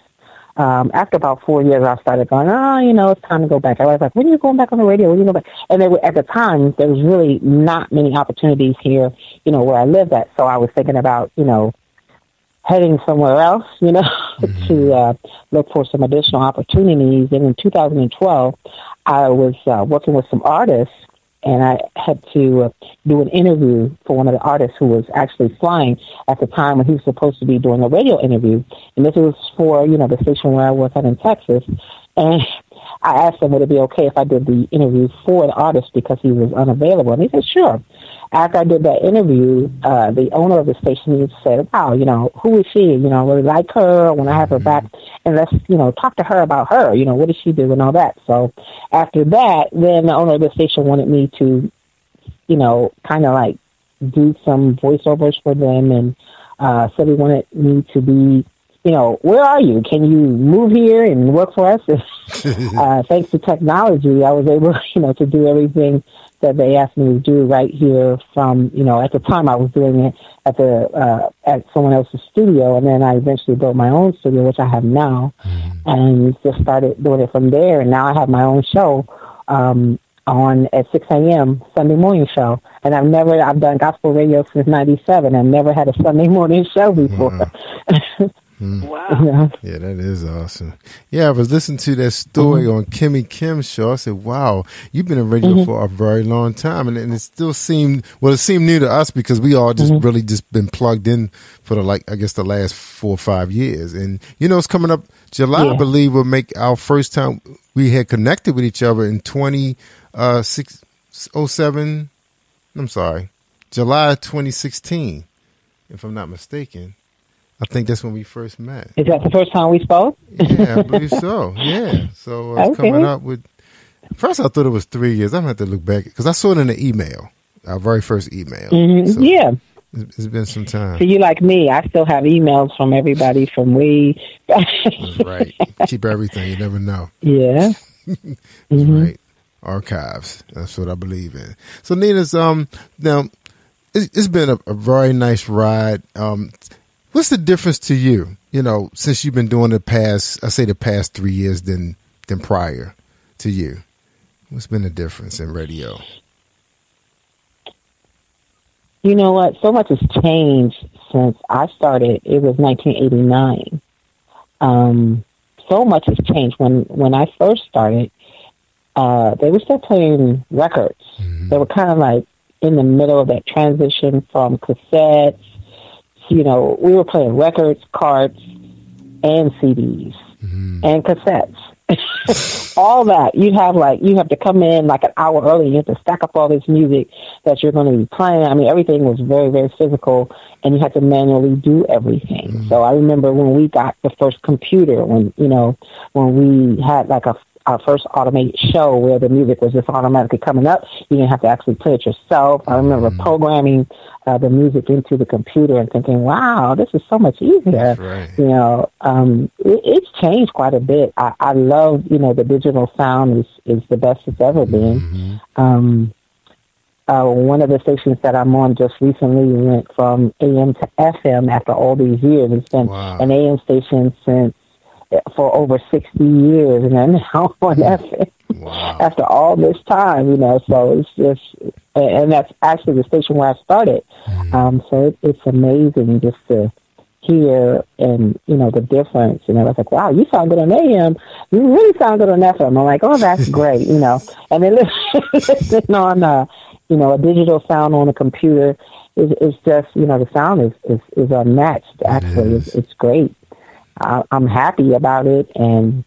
Um, after about four years, I started going, oh, you know, it's time to go back. I was like, when are you going back on the radio? When are you go back? And there were, at the time, there was really not many opportunities here, you know, where I lived at. So I was thinking about, you know, heading somewhere else, you know, to uh, look for some additional opportunities. And in 2012, I was uh, working with some artists, and I had to uh, do an interview for one of the artists who was actually flying at the time when he was supposed to be doing a radio interview. And this was for, you know, the station where I was at in Texas. And I asked him would it be okay if I did the interview for the artist because he was unavailable. And he said, sure. After I did that interview, uh, the owner of the station said, wow, you know, who is she? You know, I really like her. When I want to have her back and let's, you know, talk to her about her. You know, what does she do and all that. So after that, then the owner of the station wanted me to, you know, kind of like do some voiceovers for them and uh, said he wanted me to be, you know, where are you? Can you move here and work for us? uh, thanks to technology, I was able, you know, to do everything that they asked me to do right here from, you know, at the time I was doing it at the, uh, at someone else's studio and then I eventually built my own studio, which I have now and just started doing it from there. And now I have my own show, um, on at 6 a.m. Sunday morning show. And I've never, I've done gospel radio since 97. I've never had a Sunday morning show before. Wow. Yeah, that is awesome. Yeah, I was listening to that story Mm-hmm. on Kimmy Kim's show. I said, "Wow, you've been in radio Mhm. for a very long time," and, and it still seemed well. It seemed new to us because we all just Mm-hmm. really just been plugged in for the like I guess the last four or five years. And you know, it's coming up July. I Yeah. believe will make our first time we had connected with each other in twenty uh six oh seven. I'm sorry, July 2016, if I'm not mistaken. I think that's when we first met. Is that the first time we spoke? Yeah, I believe so. Yeah. So uh, it's Okay. coming up with. First, I thought it was three years. I'm going to have to look back because I saw it in the email, our very first email. Mhm. So yeah. It's, it's been some time. So you like me, I still have emails from everybody from we. right. Keep everything. You never know. yeah. That's Mhm. right. Archives. That's what I believe in. So Nina's um now it's, it's been a, a very nice ride. Um, what's the difference to you? You know, since you've been doing the past, I say the past three years than than prior to you. What's been the difference in radio? You know what? So much has changed since I started. It was 1989. Um, so much has changed. When when I first started, uh, they were still playing records. They were kind of like in the middle of that transition from cassettes. You know, we were playing records, carts, and CDs mm-hmm. and cassettes. all that you have like you have to come in like an hour early. You have to stack up all this music that you're going to be playing. I mean, everything was very very physical, and you had to manually do everything. Mm-hmm. So I remember when we got the first computer, when you know when we had like a our first automated show where the music was just automatically coming up. You didn't have to actually play it yourself. I remember programming uh, the music into the computer and thinking, "Wow, this is so much easier." You know, um, it, it's changed quite a bit. I, I love, you know, the digital sound is is the best it's ever been. Um, uh, one of the stations that I'm on just recently went from AM to FM after all these years. It's been an AM station since for over 60 years, and then now on FM after all this time, you know. So it's just, and that's actually the station where I started. Um, so it, it's amazing just to hear and you know the difference. And I was like, wow, you sound good on AM. You really sound good on FM. I'm like, oh, that's great, you know. And then listening on, uh, you know, a digital sound on a computer is is just, you know, the sound is is, is unmatched. Actually, it's, it's great. I, I'm happy about it, and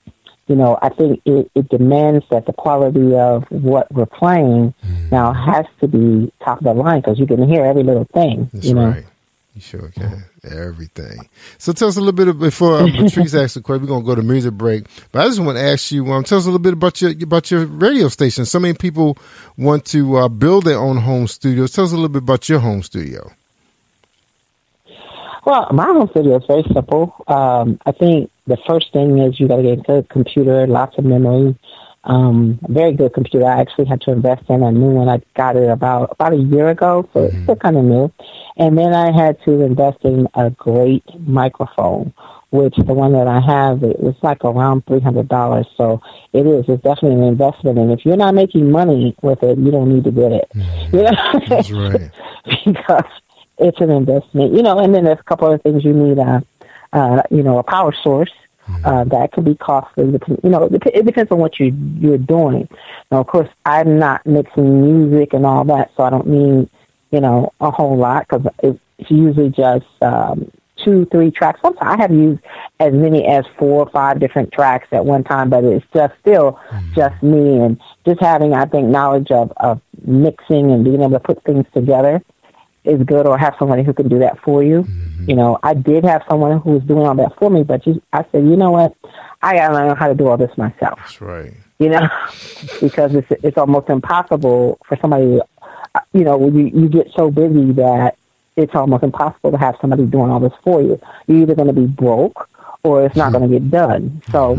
you know, I think it, it demands that the quality of what we're playing now has to be top of the line because you can hear every little thing. That's you know, right. You sure can. Everything. So tell us a little bit of, before uh, Patrice asks the question. We're gonna go to music break, but I just want to ask you. Um, tell us a little bit about your about your radio station. So many people want to uh, build their own home studios. Tell us a little bit about your home studio. Well, my home studio is very simple. Um, I think the first thing is you got to get a good computer, lots of memory. Um, a very good computer. I actually had to invest in a new one. I got it about about a year ago, so it's still kind of new. And then I had to invest in a great microphone, which the one that I have it was like around three hundred dollars. So it is. It's definitely an investment. And if you're not making money with it, you don't need to get it. You know? That's right. because it's an investment, you know. And then there's a couple of things you need. Uh, uh, you know, a power source uh, that can be costly. You know, it depends on what you you're doing. Now, of course, I'm not mixing music and all that, so I don't need you know a whole lot because it's usually just um, two, three tracks. Sometimes I have used as many as four or five different tracks at one time, but it's just still just me and just having, I think, knowledge of of mixing and being able to put things together is good or have somebody who can do that for you. You know, I did have someone who was doing all that for me, but you, I said, you know what? I gotta learn how to do all this myself. That's right. You know, because it's it's almost impossible for somebody. uh, You know, you you get so busy that it's almost impossible to have somebody doing all this for you. You're either going to be broke or it's not going to get done. So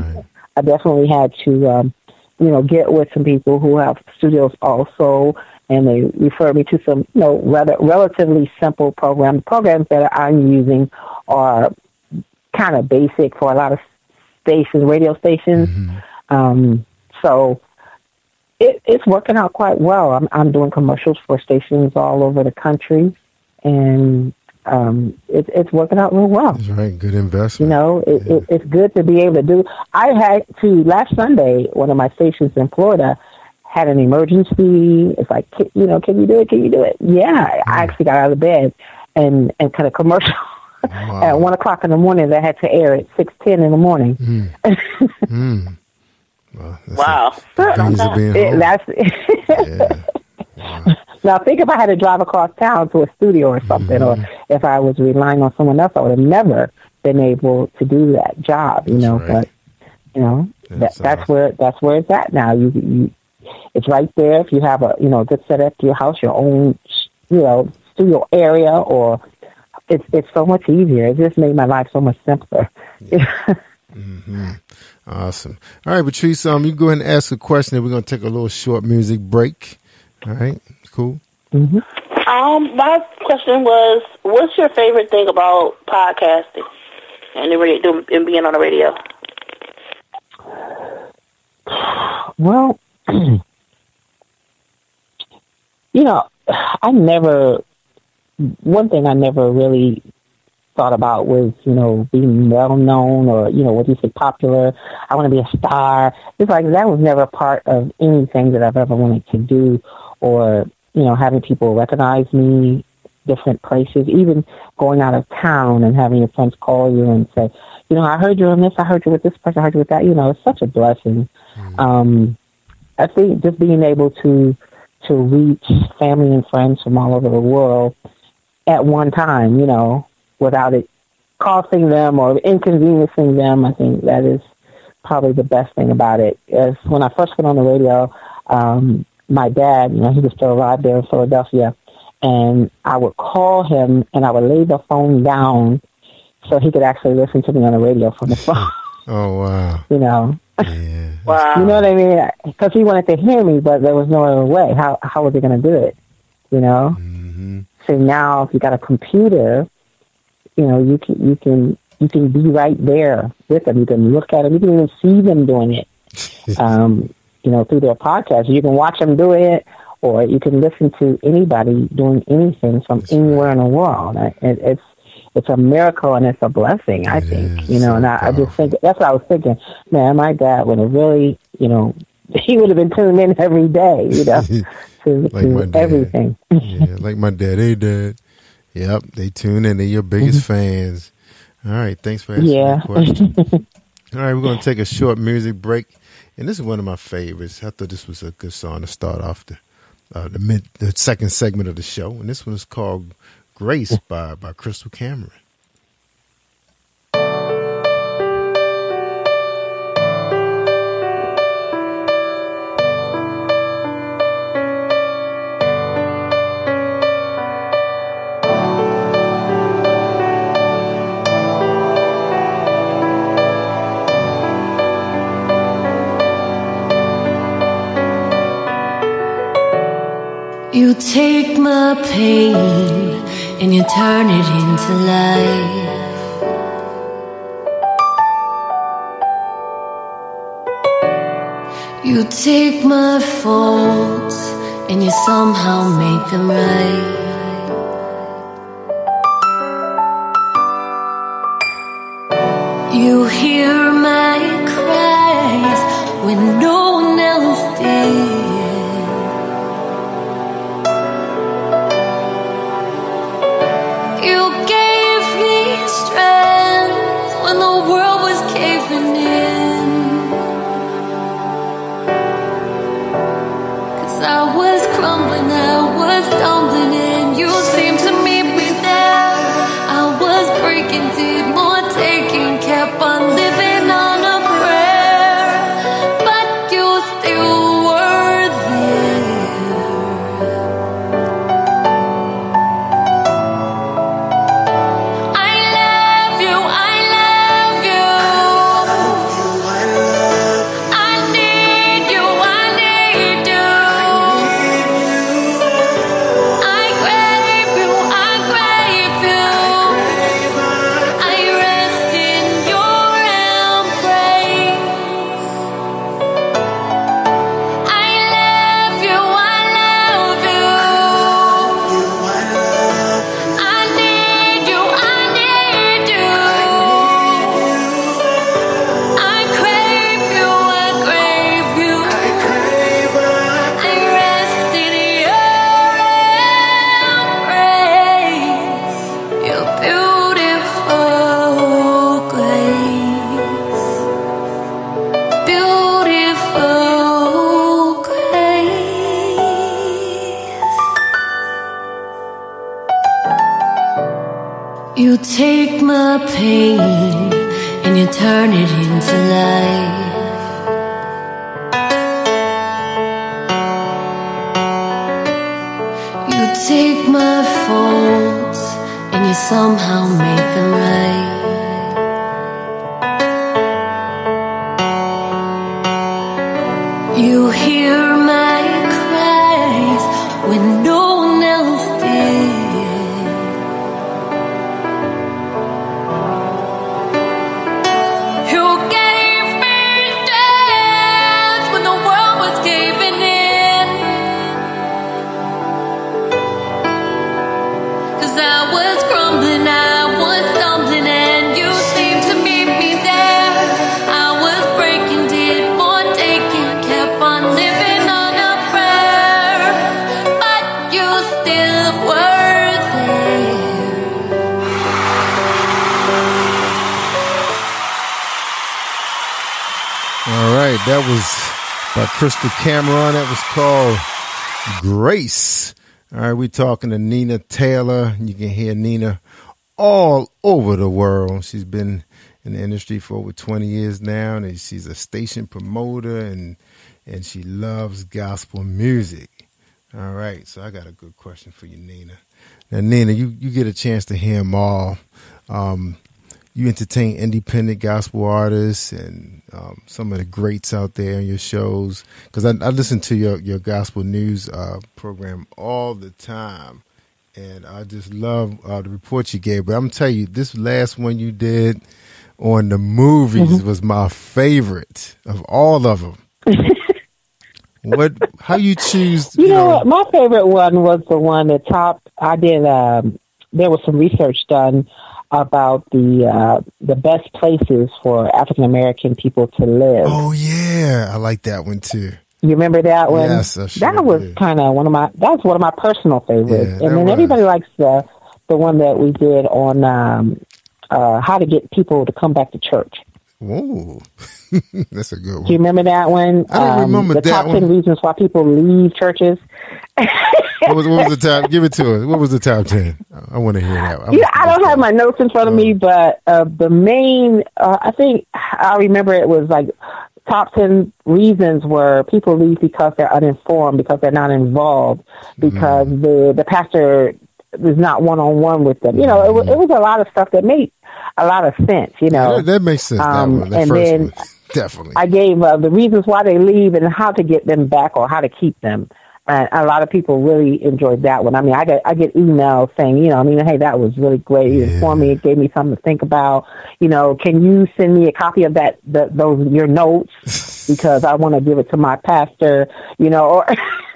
I definitely had to, um, you know, get with some people who have studios also, and they refer me to some, you know, rather relatively simple programs. Programs that I'm using are kind of basic for a lot of stations, radio stations. Um, so it, it's working out quite well. I'm, I'm doing commercials for stations all over the country, and um, it, it's working out real well. That's right. Good investment. You know, it, it, it's good to be able to do. I had to last Sunday. One of my stations in Florida had an emergency. It's like, "Can- you know, can you do it? Can you do it? Yeah, I actually got out of bed and and cut a commercial at one o'clock in the morning. That had to air at six ten in the morning. Mm. Wow. Things are being It- that's now think if I had to drive across town to a studio or something, or if I was relying on someone else, I would have never been able to do that job. You know, but you know that, that's where that's where it's at now. You, you it's right there. If you have a you know good setup to your house, your own you know studio area, or it's it's so much easier. It just made my life so much simpler. hmm Awesome. All right, Patrice, um, you go ahead and ask a question, and we're going to take a little short music break. All right, cool. Mm-hmm. Um, my question was, what's your favorite thing about podcasting and the radio, and being on the radio? Well, you know, I never. One thing I never really thought about was, you know, being well known or, you know, what do you say, popular. I want to be a star. It's like that was never part of anything that I've ever wanted to do or, you know, having people recognize me different places, even going out of town and having your friends call you and say, you know, I heard you on this, I heard you with this person, I heard you with that. You know, it's such a blessing. Um, I think just being able to to reach family and friends from all over the world at one time, you know, without it costing them or inconveniencing them, I think that is probably the best thing about it. Is when I first went on the radio, um, my dad, you know, he was still alive there in Philadelphia, and I would call him and I would lay the phone down so he could actually listen to me on the radio from the phone. Oh wow. you know. Wow. You know what I mean? Because he wanted to hear me, but there was no other way. How how was he going to do it? You know. Mm-hmm. So now, if you got a computer, you know you can you can you can be right there with them. You can look at them. You can even see them doing it. um, you know, through their podcast, you can watch them do it, or you can listen to anybody doing anything from anywhere in the world. It, it's it's a miracle and it's a blessing. I think you know, and I, I just think that's what I was thinking. Man, my dad would have really, you know, he would have been tuned in every day. You know, to, Like to everything. yeah, like my dad. Hey, dad. Yep, they tune in. They're your biggest fans. All right, thanks for asking Yeah. question. All right, we're going to take a short music break, and this is one of my favorites. I thought this was a good song to start off the uh, the mid the second segment of the show, and this one is called "Grace" by by Crystal Cameron. You take my pain and you turn it into life. You take my faults and you somehow make them right. You hear my cries when no one else did. I was stumbling, life. You take my faults and you somehow make them right. That was by Crystal Cameron. That was called Grace. All right, we're talking to Nina Taylor. You can hear Nina all over the world. She's been in the industry for over 20 years now, and she's a station promoter, and and she loves gospel music. All right, so I got a good question for you, Nina. Now, Nina, you, you get a chance to hear them all. Um, you entertain independent gospel artists and um, some of the greats out there in your shows. Because I, I listen to your, your gospel news uh, program all the time. And I just love uh, the report you gave. But I'm telling you, this last one you did on the movies was my favorite of all of them. what? How you choose? You know what? My favorite one was the one that top. I did. Um, there was some research done about the uh, the best places for African American people to live. Oh yeah, I like that one too. You remember that one? Yes, sure that was kind of one of my. That was one of my personal favorites. Yeah, and then was. everybody likes the the one that we did on um, uh, how to get people to come back to church. Whoa, that's a good one. Do you remember that one? I don't remember the that top one. ten reasons why people leave churches. What was, what was the top? Give it to us. What was the top ten? I want to hear that. I Yeah, I don't have my notes in front of me, but uh, the main, uh, I think I remember it was like top 10 reasons where people leave because they're uninformed, because they're not involved, because Mm-hmm. the, the pastor is not one on one with them. You know, it, was, it was a lot of stuff that made a lot of sense, you know. that, that makes sense. Um, that that and then one, definitely. I gave uh, the reasons why they leave and how to get them back or how to keep them. And a lot of people really enjoyed that one. I mean, I get I get emails saying, you know, I mean, hey, that was really great. It informed me. It gave me something to think about. You know, can you send me a copy of that, the, those your notes because I want to give it to my pastor. You know, or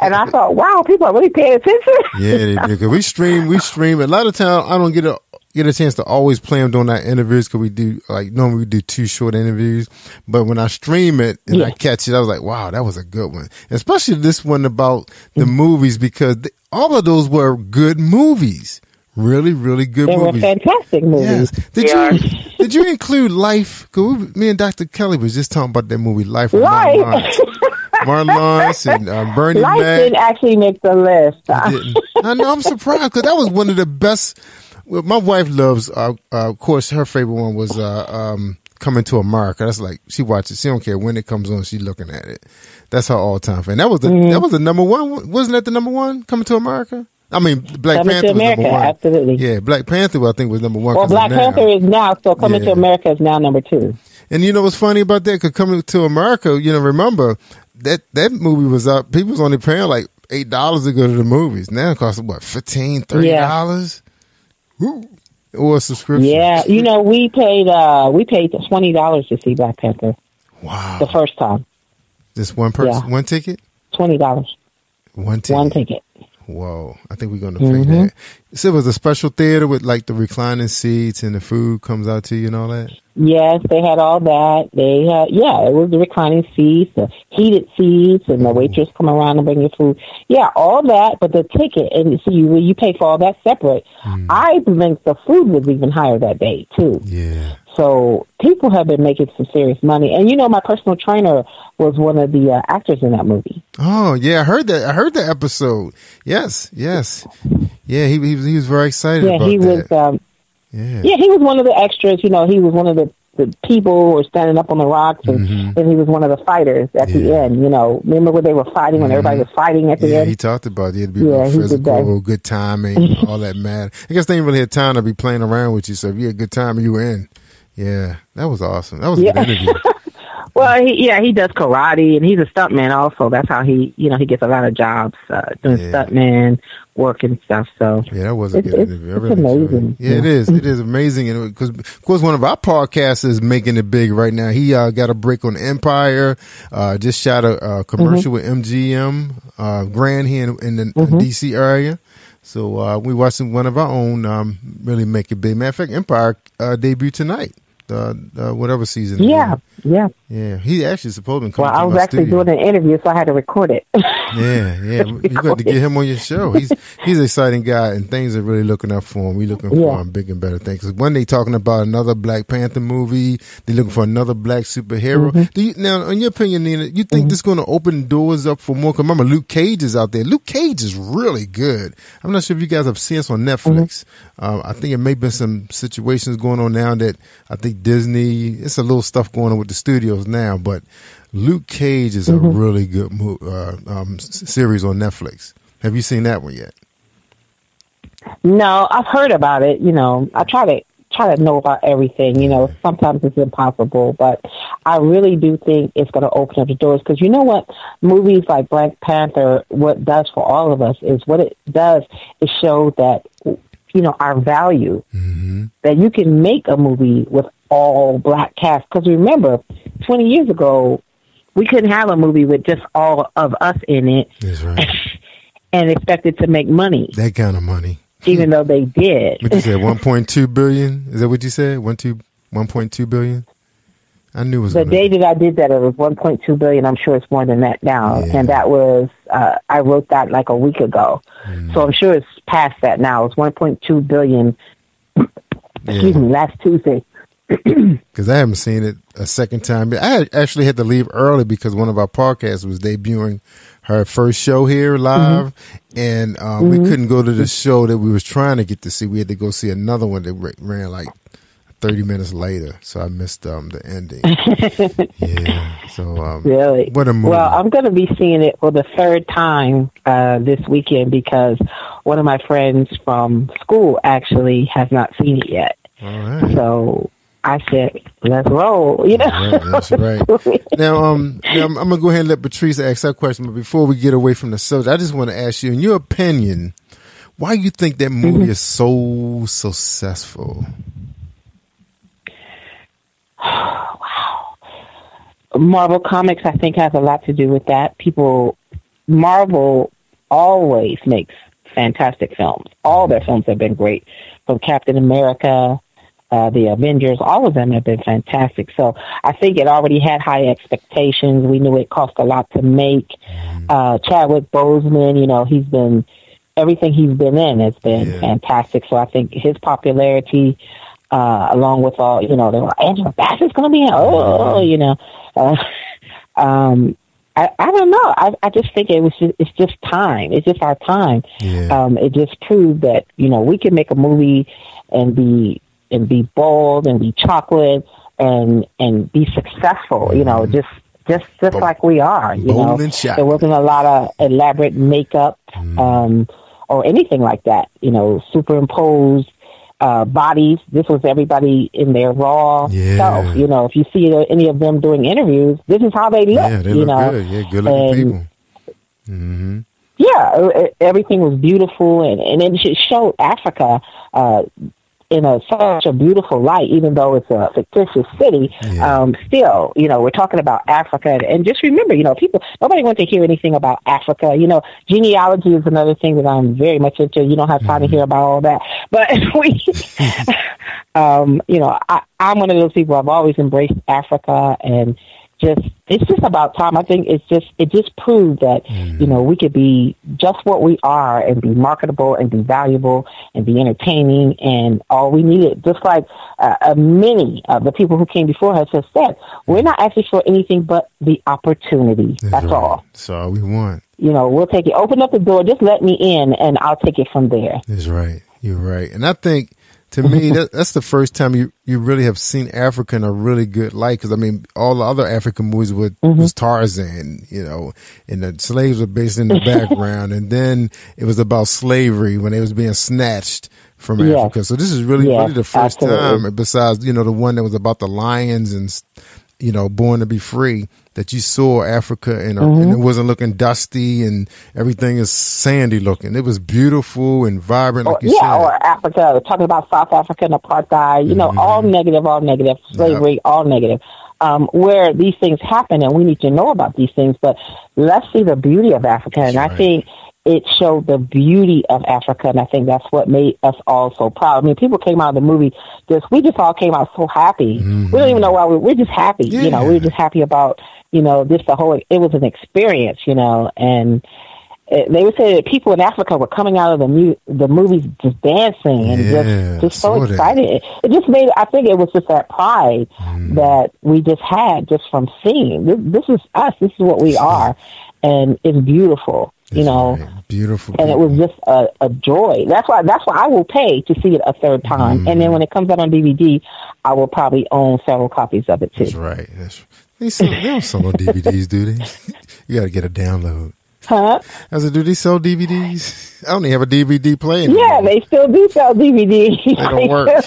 and I thought, wow, people are really paying attention. Yeah. Cause we stream, we stream. A lot of time, I don't get a get a chance to always play them during our interviews because we do like normally we do two short interviews. But when I stream it and I catch it, I was like, wow, that was a good one. Especially this one about the Mm-hmm. movies because th- all of those were good movies. Really, really good They were movies. fantastic movies. Did you did you include Life? Cause we, me and Dr. Kelly was just talking about that movie Life. with Martin Life. Lawrence. Martin Lawrence and uh, Bernie Life Mac. didn't actually make the list. didn't. I know. I'm surprised because that was one of the best. Well, my wife loves. Uh, uh, of course, her favorite one was uh, um, "Coming to America." That's like she watches. She don't care when it comes on. She's looking at it. That's her all time fan. That was the Mm-hmm. that was the number one. Wasn't that the number one? Coming to America. I mean, Black Coming to Panther was America, number one. absolutely. Yeah, Black Panther I think was number one. Well, Black. Panther is now, so Coming to America is now number two. And you know what's funny about that? Because coming to America, you know, remember that that movie was up. People was only paying like eight dollars to go to the movies. Now it costs what fifteen, thirty dollars. Or a subscription. Yeah, you know, we paid uh we paid twenty dollars to see Black Panther. Wow. The first time. Just one person, Yeah. one ticket, Twenty dollars. one ticket. One ticket. Whoa! I think we're gonna pay Mhm. that. So it was a special theater with like the reclining seats and the food comes out to you and all that. Yes, they had all that. They had yeah, it was the reclining seats, the heated seats, and the waitress come around and bring you food. Yeah, all that, but the ticket and so you you pay for all that separate. I think the food was even higher that day too. Yeah. So people have been making some serious money, and you know, my personal trainer was one of the uh, actors in that movie. Oh yeah, I heard that. I heard the episode. Yes, yes, yeah. He he was, he was very excited Yeah, about he that. was. Um, yeah. yeah, he was one of the extras. You know, he was one of the, the people who were standing up on the rocks, and, Mm-hmm. and he was one of the fighters at the end. You know, remember when they were fighting when everybody was fighting at the Mm-hmm. Yeah, end? he talked about it. It'd be Yeah, real he did physical, good timing, all that matter. I guess they didn't really have time to be playing around with you. So if you had a good time, you were in. Yeah, that was awesome. That was a Yeah. good interview. Well, he, yeah, he does karate, and he's a stuntman also. That's how he, you know, he gets a lot of jobs uh, doing stuntman work and stuff. So Yeah, that was a it's, good it's, interview. It's really enjoyed it. amazing. Yeah, it is. It is amazing, and because of course one of our podcasts is making it big right now. He uh, got a break on Empire. Uh, just shot a, a commercial with MGM uh, Grand here in, in the Mm-hmm. DC area. So uh, we watching one of our own um, really make it big. Matter of fact, Empire uh, debut tonight. Uh, uh, whatever season. Yeah, yeah. Yeah, he actually supposed to come Well, I was actually studio. doing an interview, so I had to record it. Yeah, yeah. You got to get him on your show. He's he's an exciting guy, and things are really looking up for him. We're looking for Yeah. him big and better things. One they talking about another Black Panther movie. They're looking for another black superhero. Mm-hmm. Do you, now, in your opinion, Nina, you think this going to open doors up for more? 'Cause remember, Luke Cage is out there. Luke Cage is really good. I'm not sure if you guys have seen this on Netflix. Mm-hmm. Um, I think it may be some situations going on now that I think Disney. It's a little stuff going on with the studios now, but Luke Cage is a Mm-hmm. really good mo- uh, um, series on Netflix. Have you seen that one yet? No, I've heard about it. You know, I try to try to know about everything. You know, sometimes it's impossible, but I really do think it's going to open up the doors because you know what? Movies like Black Panther, what does for all of us is what it does is show that you know our value that you can make a movie with all black cast. Because remember, twenty years ago, we couldn't have a movie with just all of us in it That's right. and expect it to make money, that kind of money. even though they did. What you said? Point two billion? Is that what you said? One two one point two billion? I knew it was. The day that I did that, it was 1.2 billion. I'm sure it's more than that now, and that was uh, I wrote that like a week ago, Mm. so I'm sure it's past that now. It's 1.2 billion. Excuse me, last Tuesday. because I haven't seen it a second time. I actually had to leave early because one of our podcasts was debuting her first show here live, and um, we Mhm. couldn't go to the show that we was trying to get to see. We had to go see another one that ran like thirty minutes later, so I missed um, the ending. yeah, so um, Really? what a movie! Well, I'm going to be seeing it for the third time uh, this weekend because one of my friends from school actually has not seen it yet. All right. So I said, "Let's roll," you know. Right, that's right. Now, um, now I'm, I'm gonna go ahead and let Patrice ask that question, but before we get away from the subject, I just want to ask you, in your opinion, why you think that movie is so successful? Wow. Marvel Comics, I think, has a lot to do with that. People, Marvel always makes fantastic films. All their films have been great, from Captain America, uh, the Avengers. All of them have been fantastic. So I think it already had high expectations. We knew it cost a lot to make. Uh, Chadwick Boseman, you know, he's been everything he's been in has been fantastic. So I think his popularity, uh, along with all, you know, they were Angela Bassett's going to be in, oh, you know, uh, um, I, I don't know. I, I just think it was just, it's just time. It's just our time. Um, it just proved that, you know, we can make a movie and be, and be bold and be chocolate and, and be successful, you know, just, just, just like we are, you Bold know, there wasn't a lot of elaborate makeup, um, or anything like that, you know, superimposed, uh, bodies. This was everybody in their raw Yeah. self. You know, if you see any of them doing interviews, this is how they look. Yeah, they you look know? good. Yeah, good looking people. Mm-hmm. Yeah, everything was beautiful, and and it showed Africa uh, in a such a beautiful light, even though it's a fictitious city. Um, still, you know, we're talking about Africa, and, and just remember, you know, people nobody wants to hear anything about Africa. You know, genealogy is another thing that I'm very much into. You don't have time to hear about all that, but we. um, you know, I, I'm one of those people. I've always embraced Africa, and just it's just about time. I think it's just it just proved that you know we could be just what we are and be marketable and be valuable and be entertaining and all we needed. Just like uh, uh, many of the people who came before us have said, we're not asking for anything but the opportunity. That's all. That's all we want. You know, we'll take it. Open up the door. Just let me in, and I'll take it from there. That's right. You're right. And I think to me that, that's the first time you, you really have seen Africa in a really good light. Because I mean, all the other African movies with mm-hmm. was Tarzan, you know, and the slaves were based in the background, and then it was about slavery when they was being snatched from Yes. Africa. So this is really Yes, really the first absolutely. time, besides you know the one that was about the lions and you know Born to Be Free, that you saw Africa and, uh, and mm-hmm. it wasn't looking dusty and everything is sandy looking. It was beautiful and vibrant, like Or, you yeah, said. or Africa, talking about South Africa and apartheid, you know, mm-hmm. all negative, all negative, slavery, all negative. Um, where these things happen, and we need to know about these things. But let's see the beauty of Africa, and I think it showed the beauty of Africa, and I think that's what made us all so proud. I mean, people came out of the movie just we just all came out so happy. We don't even know why we, we're just happy. You know, we were just happy about you know this the whole. It was an experience, you know, and it, they would say that people in Africa were coming out of the mu- the movies just dancing and Yeah, just just so excited. It, it just made. I think it was just that pride that we just had just from seeing. This, this is us. This is what we are, and it's beautiful. You know, Beautiful. and it was just a, a joy. That's why that's why I will pay to see it a third time. And then mm. when it comes out on DVD, I will probably own several copies of it too. That's right. That's they, sell, they don't sell no DVDs, do they? You got to get a download. Huh? I said, do they sell DVDs? I don't even have a DVD player. Yeah, they still do sell DVDs. They don't work.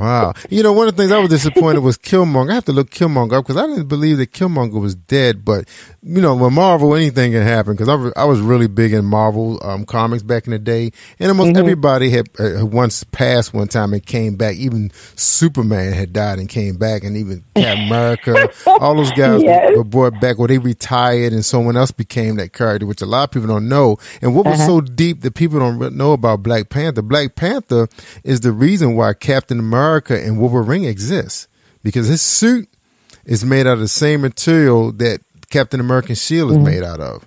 Wow. You know, one of the things I was disappointed was Killmonger. I have to look Killmonger up because I didn't believe that Killmonger was dead. But, you know, with Marvel, anything can happen because I, was- I was really big in Marvel um, comics back in the day. And almost Mhm. everybody had uh, once passed one time and came back. Even Superman had died and came back. And even Captain America, all those guys Yes. were, brought back where they retired and someone else became that character, which a lot of people don't know. And what was Uh-huh. so deep that people don't know about Black Panther? Black Panther is the reason why Captain America and Wolverine exists because his suit is made out of the same material that Captain America's shield is Mhm. made out of.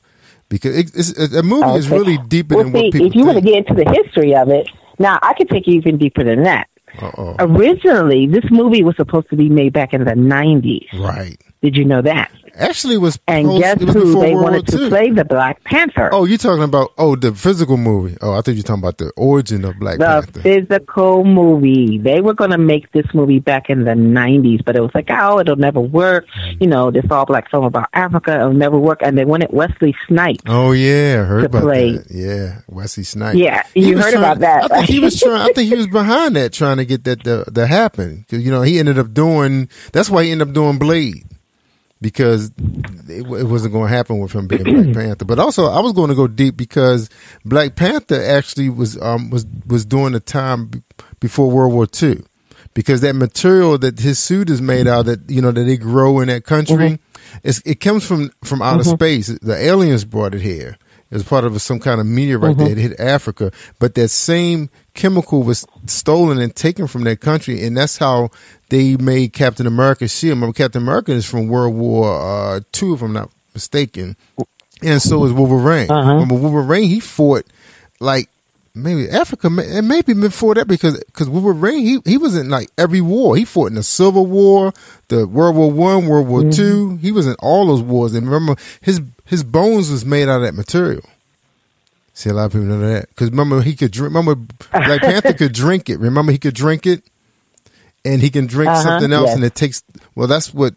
Because it, it's, a movie is really deeper Well, than see, what people if you want to get into the history of it, now I could take you even deeper than that. Uh-oh. Originally, this movie was supposed to be made back in the '90s. Right. Did you know that? Actually, was And post- guess was who they World wanted War to II. play the Black Panther? Oh, you're talking about oh the physical movie. Oh, I thought you were talking about the origin of Black Panther. the Panther. physical movie. They were going to make this movie back in the 90s, but it was like, oh, it'll never work. You know, this all black film about Africa, it'll never work. And they wanted Wesley Snipes. Oh yeah, I heard to about play. that. Yeah, Wesley Snipes. Yeah, He you heard trying- about that. I think he was trying. I think he was behind that, trying to get that to, to happen. 'Cause, you know, he ended up doing. That's why he ended up doing Blade because it, it wasn't going to happen with him being Black Panther. But also, I was going to go deep because Black Panther actually was um was was during the time before World War II. Because that material that his suit is made out, that you know that they grow in that country, it's, it comes from from outer Mhm. space. The aliens brought it here as part of some kind of meteorite Mhm. that hit Africa. But that same chemical was stolen and taken from that country, and that's how they made Captain America's shield. Remember, Captain America is from World War uh, Two, if I'm not mistaken, and so is Wolverine. Remember, Wolverine he fought like maybe Africa, and maybe before that because because Wolverine he he was in like every war. He fought in the Civil War, the World War One, World War Two. He was in all those wars, and remember his his bones was made out of that material. See, a lot of people know that because remember he could drink. Remember Black Panther could drink it. Remember he could drink it, and he can drink Uh-huh, something else, yes. and it takes. Well, that's what.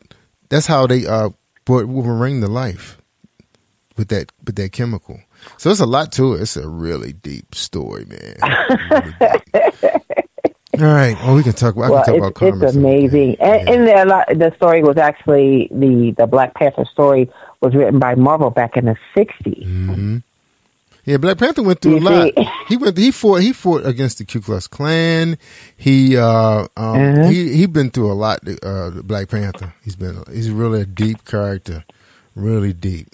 That's how they uh brought Wolverine to life with that with that chemical. So it's a lot to it. It's a really deep story, man. Really deep. All right. Well, we can talk. I well, can talk it's, about comics. it's amazing. And, and the, lot- the story was actually the the Black Panther story was written by Marvel back in the '60s. hmm Yeah, Black Panther went through a You lot. see- He went. He fought. He fought against the Ku Klux Klan. He uh, um, Uh-huh. he he been through a lot. Uh, Black Panther. He's been. He's really a deep character. Really deep.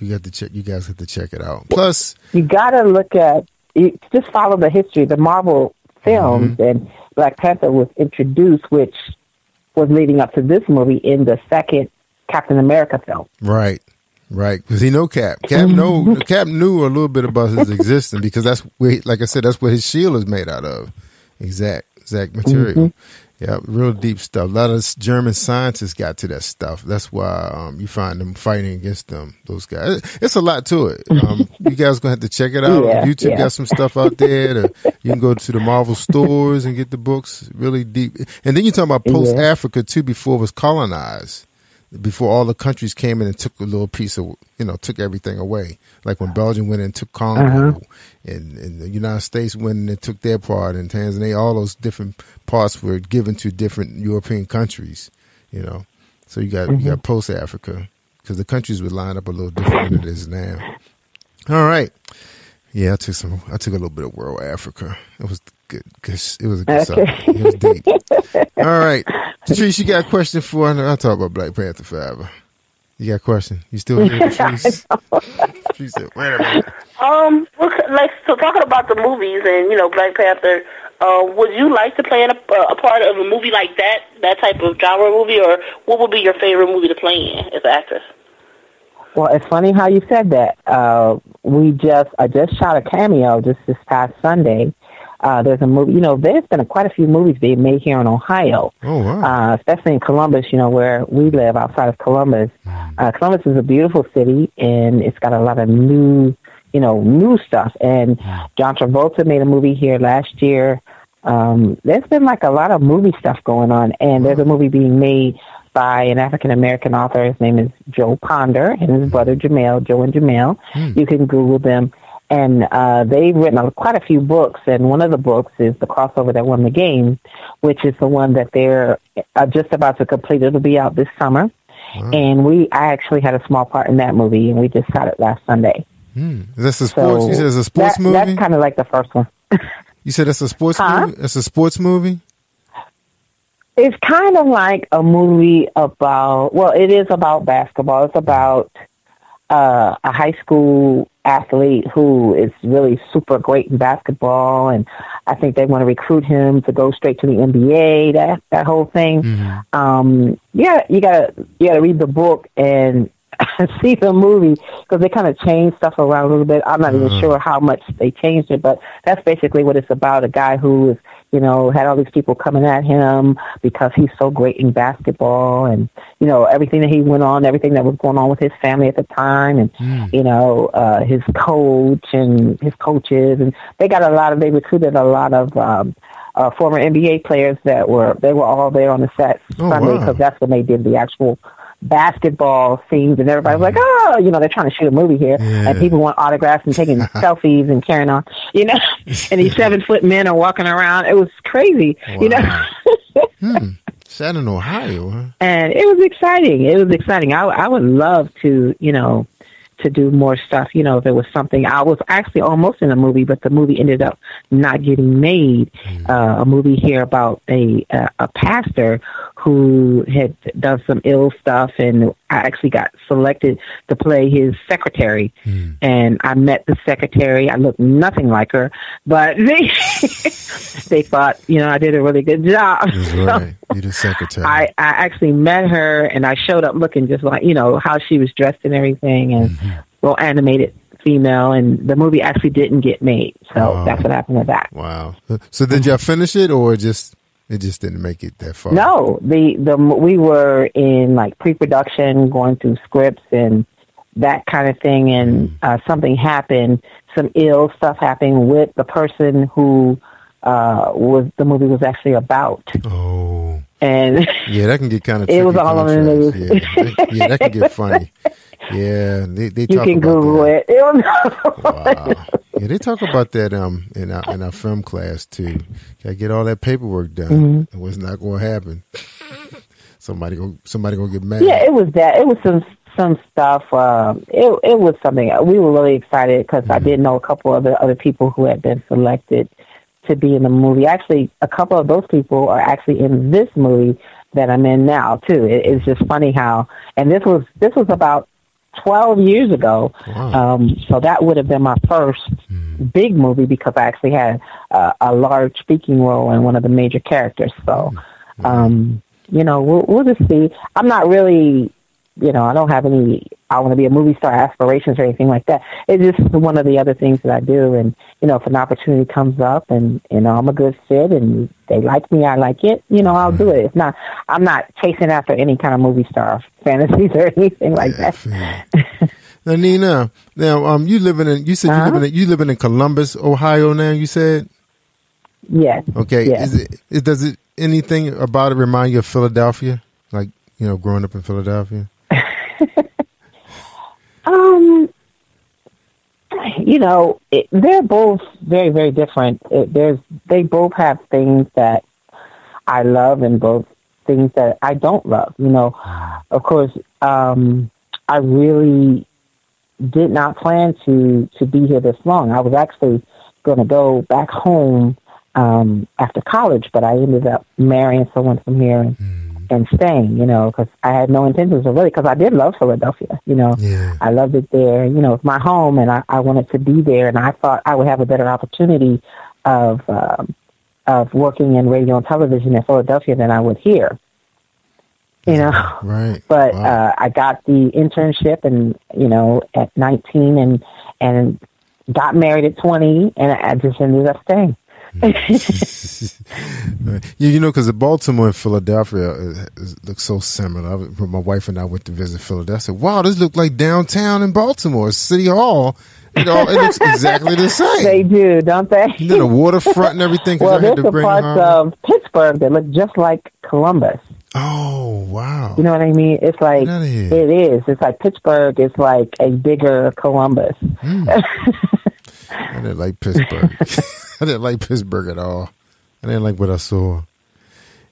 You got to check. You guys have to check it out. Plus, You got to look at you just follow the history. The Marvel films Mm-hmm. and Black Panther was introduced, which was leading up to this movie in the second Captain America film. Right, right. Because he know Cap. Cap know Cap knew a little bit about his existence because that's where, he- like I said, that's what his shield is made out of. Exact, exact material. Mhm. Yeah, real deep stuff. A lot of German scientists got to that stuff. That's why um, you find them fighting against them. Those guys. It's a lot to it. Um, you guys gonna have to check it out. Yeah, YouTube yeah. got some stuff out there. To, you can go to the Marvel stores and get the books. Really deep. And then you talk about post Africa too. Before it was colonized before all the countries came in and took a little piece of, you know, took everything away. Like when Belgium went in and took Congo, Uh-huh. and, and the United States went in and took their part, and Tanzania, all those different parts were given to different European countries, you know. So you got you Mhm. got post Africa because the countries would line up a little different than it is now. All right, yeah, I took some. I took a little bit of World Africa. It was good. good it was a good Okay. song. It was deep. All right, Patrice, you got a question for? I know I talk about Black Panther forever. You got a question? You still here, Patrice? she said, "Wait a minute." Um, well, like so, talking about the movies and you know Black Panther. Uh, would you like to play in a, a part of a movie like that, that type of genre movie, or what would be your favorite movie to play in as an actress? Well, it's funny how you said that. Uh, we just I just shot a cameo just this past Sunday. Uh, there's a movie, you know, there's been a, quite a few movies being made here in Ohio, Oh wow. uh, especially in Columbus, you know, where we live outside of Columbus. Uh, Columbus is a beautiful city and it's got a lot of new, you know, new stuff. And John Travolta made a movie here last year. Um, there's been like a lot of movie stuff going on and there's a movie being made by an African American author. His name is Joe Ponder and his brother Jamel, Joe and Jamel. You can Google them. And uh, they've written a, quite a few books, and one of the books is the crossover that won the game, which is the one that they're uh, just about to complete. It'll be out this summer, and we I actually had a small part in that movie, and we just shot it last Sunday. Hmm. Is this a sports? So you said it's a sports that- movie. That's kind of like the first one. you said it's a sports Huh? movie. It's a sports movie. It's kind of like a movie about, well, it is about basketball. It's about uh, a high school athlete who is really super great in basketball, and I think they want to recruit him to go straight to the NBA. That that whole thing. Um, yeah, you gotta you gotta read the book and see the movie because they kind of changed stuff around a little bit. I'm not even sure how much they changed it, but that's basically what it's about. A guy who is, you know, had all these people coming at him because he's so great in basketball and, you know, everything that he went on, everything that was going on with his family at the time and, you know, uh, his coach and his coaches. And they got a lot of, they recruited a lot of, um, uh, former NBA players that were, they were all there on the set Oh, Sunday wow. because that's when they did the actual basketball scenes and everybody was like, oh, you know, they're trying to shoot a movie here. Yeah. And people want autographs and taking selfies and carrying on, you know, and these seven foot men are walking around. It was crazy, you know. Hmm. Set in Ohio. Huh? and it was exciting. It was exciting. I, I would love to, you know, to do more stuff. You know, if it was something. I was actually almost in a movie, but the movie ended up not getting made. Uh, a movie here about a a, a pastor who had done some ill stuff, and I actually got selected to play his secretary. And I met the secretary. I looked nothing like her, but they they thought, you know, I did a really good job. That's So- You're the secretary. I, I actually met her and I showed up looking just like, you know, how she was dressed and everything and Mm-hmm. well animated female and the movie actually didn't get made. So that's what happened with that. wow. So did y'all finish it, or just it just didn't make it that far? No, the the we were in like pre-production, going through scripts and that kind of thing, and uh, something happened. Some ill stuff happened with the person who uh, was the movie was actually about. Oh. And Yeah, that can get kind of. It was all on the news. Yeah, that, yeah, that can get funny. Yeah, they they you talk can about Google that. it. It was- Yeah, they talk about that um in our in our film class too. Got to get all that paperwork done. Mhm. And what's not going to happen? somebody go somebody gonna get mad. Yeah, it was that. It was some some stuff. Um, it it was something we were really excited because I did know a couple of the other people who had been selected to be in the movie. Actually, a couple of those people are actually in this movie that I'm in now too. It, it's just funny how, and this was this was about twelve years ago. Um, so that would have been my first big movie because I actually had uh, a large speaking role in one of the major characters. So, um, you know, we'll, we'll just see. I'm not really, you know, I don't have any. I want to be a movie star aspirations or anything like that. It's just one of the other things that I do. And you know, if an opportunity comes up and you know I'm a good fit and they like me, I like it. You know, I'll do it. It's not. I'm not chasing after any kind of movie star fantasies or anything like that. Now, Nina, now um, you living in you said Uh-huh. you living in, you living in Columbus, Ohio. Now you said Yes. okay. Yes. Is it is, does it anything about it remind you of Philadelphia? Like you know, growing up in Philadelphia. Um, you know, it, they're both very, very different. It, there's they both have things that I love and both things that I don't love. You know, of course, um, I really did not plan to to be here this long. I was actually going to go back home um, after college, but I ended up marrying someone from here. And and staying. You know, because I had no intentions of really because I did love Philadelphia. You know, Yeah. I loved it there. You know, it's my home, and I, I wanted to be there, and I thought I would have a better opportunity of um, of working in radio and television in Philadelphia than I would here. You know, Right. but Wow. uh, I got the internship, and you know, at 19, and and got married at 20, and I just ended up staying. Yeah, you know, because Baltimore and Philadelphia is, is, look so similar. I, was- when my wife and I went to visit Philadelphia, I said, "Wow, this looked like downtown in Baltimore, City Hall. It, all, it looks exactly the same. they do, don't they? And then the waterfront and everything. well, had there's to the bring parts of Pittsburgh that look just like Columbus. Oh wow! You know what I mean? It's like it is. It's like Pittsburgh is like a bigger Columbus. Hmm. I didn't like Pittsburgh. I didn't like Pittsburgh at all. I didn't like what I saw.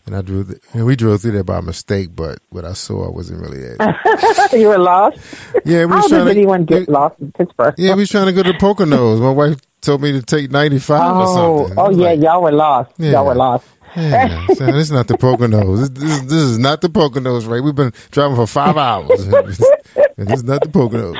And I drove, th- and we drove through there by mistake, but what I saw, I wasn't really at. you were lost. Yeah, we How trying to. anyone get lost in Pittsburgh? Yeah, we was trying to go to Poconos. My wife told me to take ninety five or Oh, something. Oh yeah, like, y'all were lost. Yeah. Y'all were lost. Yeah, so this is not the Poconos. This, this, is- this is not the Poconos, right? We've been driving for five hours. this is not the Poconos.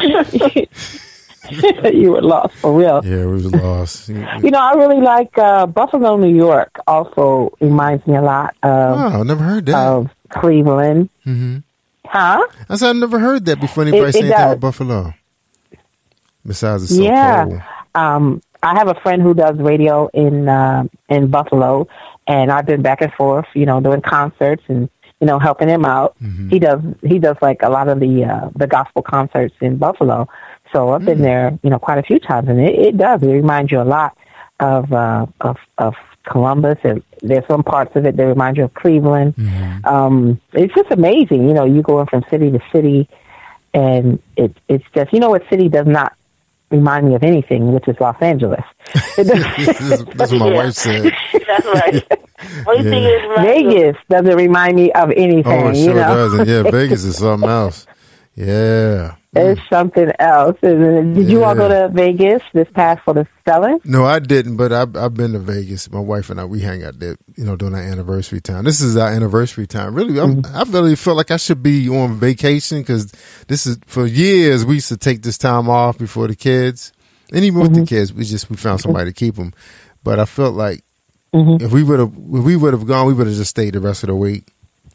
you were lost for real. Yeah, we was lost. You know, I really like uh, Buffalo, New York. Also reminds me a lot of Oh, I never heard that. of Cleveland. hmm Huh? I said I never heard that before. Anybody It- say it anything about Buffalo? Besides, it's so yeah. cold. Um, I have a friend who does radio in uh, in Buffalo, and I've been back and forth, you know, doing concerts and you know helping him out. Mm-hmm. He does he does like a lot of the uh, the gospel concerts in Buffalo. So I've Mm. been there, you know, quite a few times, and it, it does. It reminds you a lot of uh, of of Columbus, and there's some parts of it that remind you of Cleveland. Mm-hmm. Um, it's just amazing, you know. You going from city to city, and it it's just you know what city does not remind me of anything, which is Los Angeles. It That's what my wife said. That's right. Only thing is, Vegas doesn't remind me of anything. Oh, it you sure know? doesn't. Yeah, Vegas is something else. Yeah. It's mm. something else. Did you all go to Vegas this past for the Stellar? No, I didn't, but I've, I've been to Vegas. My wife and I, we hang out there, you know, during our anniversary time. This is our anniversary time. Really, I'm, mm-hmm. I really felt like I should be on vacation because this is, for years, we used to take this time off before the kids. And even with the mm-hmm. kids, we just, we found somebody to keep them. But I felt like mm-hmm. if we would have, if we would have gone, we would have just stayed the rest of the week.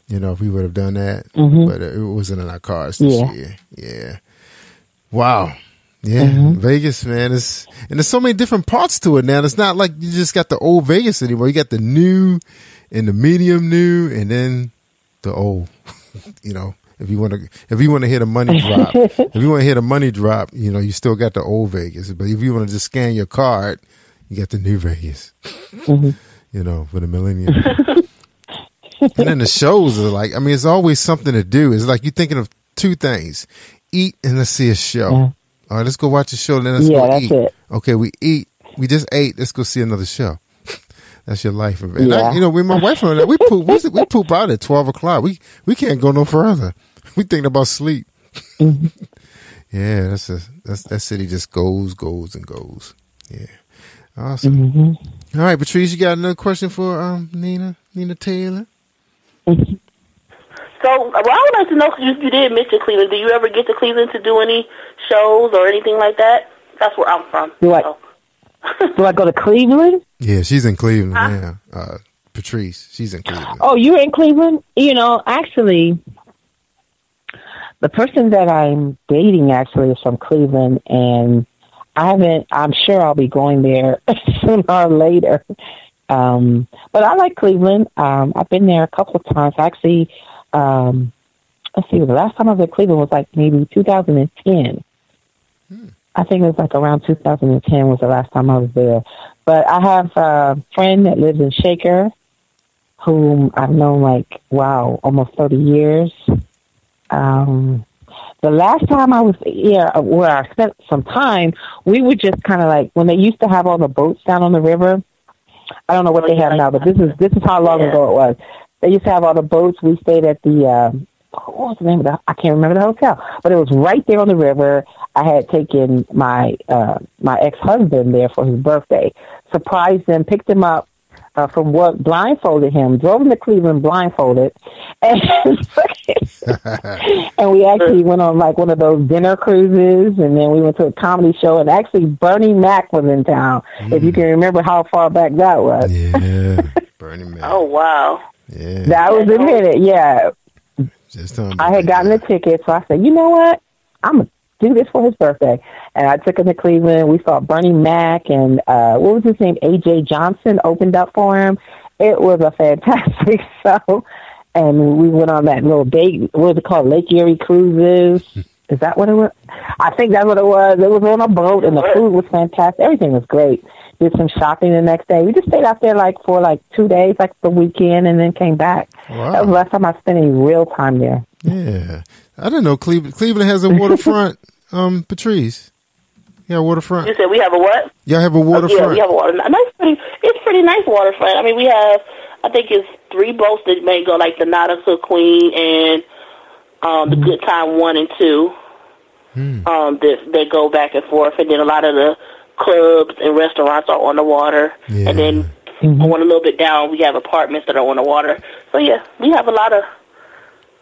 You know, if we would have done that. Mhm. But it wasn't in our cars this Yeah. year. Yeah. Wow. Yeah, mm-hmm. Vegas, man. It's and there's so many different parts to it now. It's not like you just got the old Vegas anymore. You got the new and the medium new, and then the old. you know, if you want to, if you want to hit a money drop, if you want to hit a money drop, you know, you still got the old Vegas. But if you want to just scan your card, you got the new Vegas. Mm-hmm. You know, for the millennium. and then the shows are like, I mean, it's always something to do. It's like you're thinking of two things: eat and let's see a show. Yeah. All right, let's go watch a show. Then let's Yeah, go eat. it. Okay, we eat. We just ate. Let's go see another show. That's your life. And I, Yeah. you know, with my wife and I, we poop. We, we poop out at twelve o'clock. We we can't go no further. We thinking about sleep. Mm-hmm. yeah, that's a that's that city just goes, goes, and goes. Yeah, awesome. Mm-hmm. All right, Patrice, you got another question for um Nina Nina Taylor? So, well, I would like to know 'cause you, you did mention Cleveland. Do you ever get to Cleveland to do any shows or anything like that? That's where I'm from. Do I, so. do I go to Cleveland? Yeah, she's in Cleveland. Yeah, uh, Patrice, she's in Cleveland. Oh, you're in Cleveland? You know, actually, the person that I'm dating actually is from Cleveland, and I haven't. I'm sure I'll be going there sooner or later. Um, but I like Cleveland. Um, I've been there a couple of times. Actually, um, let's see. The last time I was in Cleveland was like maybe 2010. I think it was like around 2010 was the last time I was there. But I have a friend that lives in Shaker, whom I've known like wow, almost 30 years. Um, the last time I was here, uh, where I spent some time, we would just kind of like when they used to have all the boats down on the river. I don't know what they have now, but this is this is how long ago it was. They used to have all the boats. We stayed at the um, what was the name of the? I can't remember the hotel, but it was right there on the river. I had taken my uh, my ex husband there for his birthday, surprised him, picked him up uh, from what blindfolded him, drove him to Cleveland blindfolded, and and we actually went on like one of those dinner cruises, and then we went to a comedy show, and actually Bernie Mac was in town. If you can remember how far back that was. Yeah, Bernie Mac. Oh wow. Yeah. That was a minute, yeah. I had gotten the ticket, so I said, you know what? I'm gonna do this for his birthday. And I took him to Cleveland. We saw Bernie Mac and uh what was his name? AJ Johnson opened up for him. It was a fantastic show. And we went on that little date what was it called? Lake Erie Cruises. Is that what it was? I think that's what it was. It was on a boat and the food was fantastic. Everything was great. Did some shopping the next day. We just stayed out there like for like two days, like the weekend and then came back. Wow. That was the last time I spent any real time there. Yeah, I didn't know Cleveland. Cleveland has a waterfront. um, Patrice, yeah, waterfront. You said we have a what? Y'all have a Oh, yeah, we have a water. Nice, pretty. It's pretty nice waterfront. I mean, we have. I think it's three boats that may go like the Nautica Queen and um, the Good Time One and Two. Hmm. Um, that that go back and forth, and then a lot of the clubs and restaurants are on the water, Yeah. and then going a little bit down, we have apartments that are on the water. So yeah, we have a lot of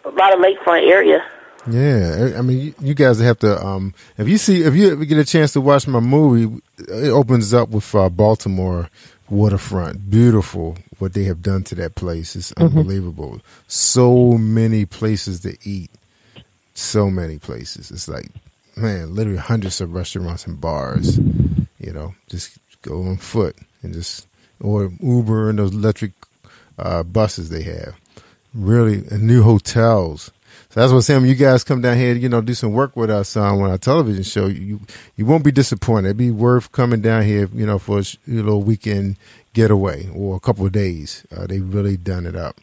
a lot of lakefront area. Yeah, I I mean, you, you guys have to. Um, if you see, if you ever get a chance to watch my movie, it opens up with uh, Baltimore waterfront. Beautiful what they have done to that place. It's unbelievable. So many places to eat. So many places. It's like, man, literally hundreds of restaurants and bars. You know, just go on foot and just or Uber and those electric uh, buses they have. Really, and new hotels. So that's what I'm saying. When you guys come down here, you know, do some work with us on our television show. You you won't be disappointed. It'd be worth coming down here, you know, for a know weekend getaway or a couple of days. Uh, they really done it up.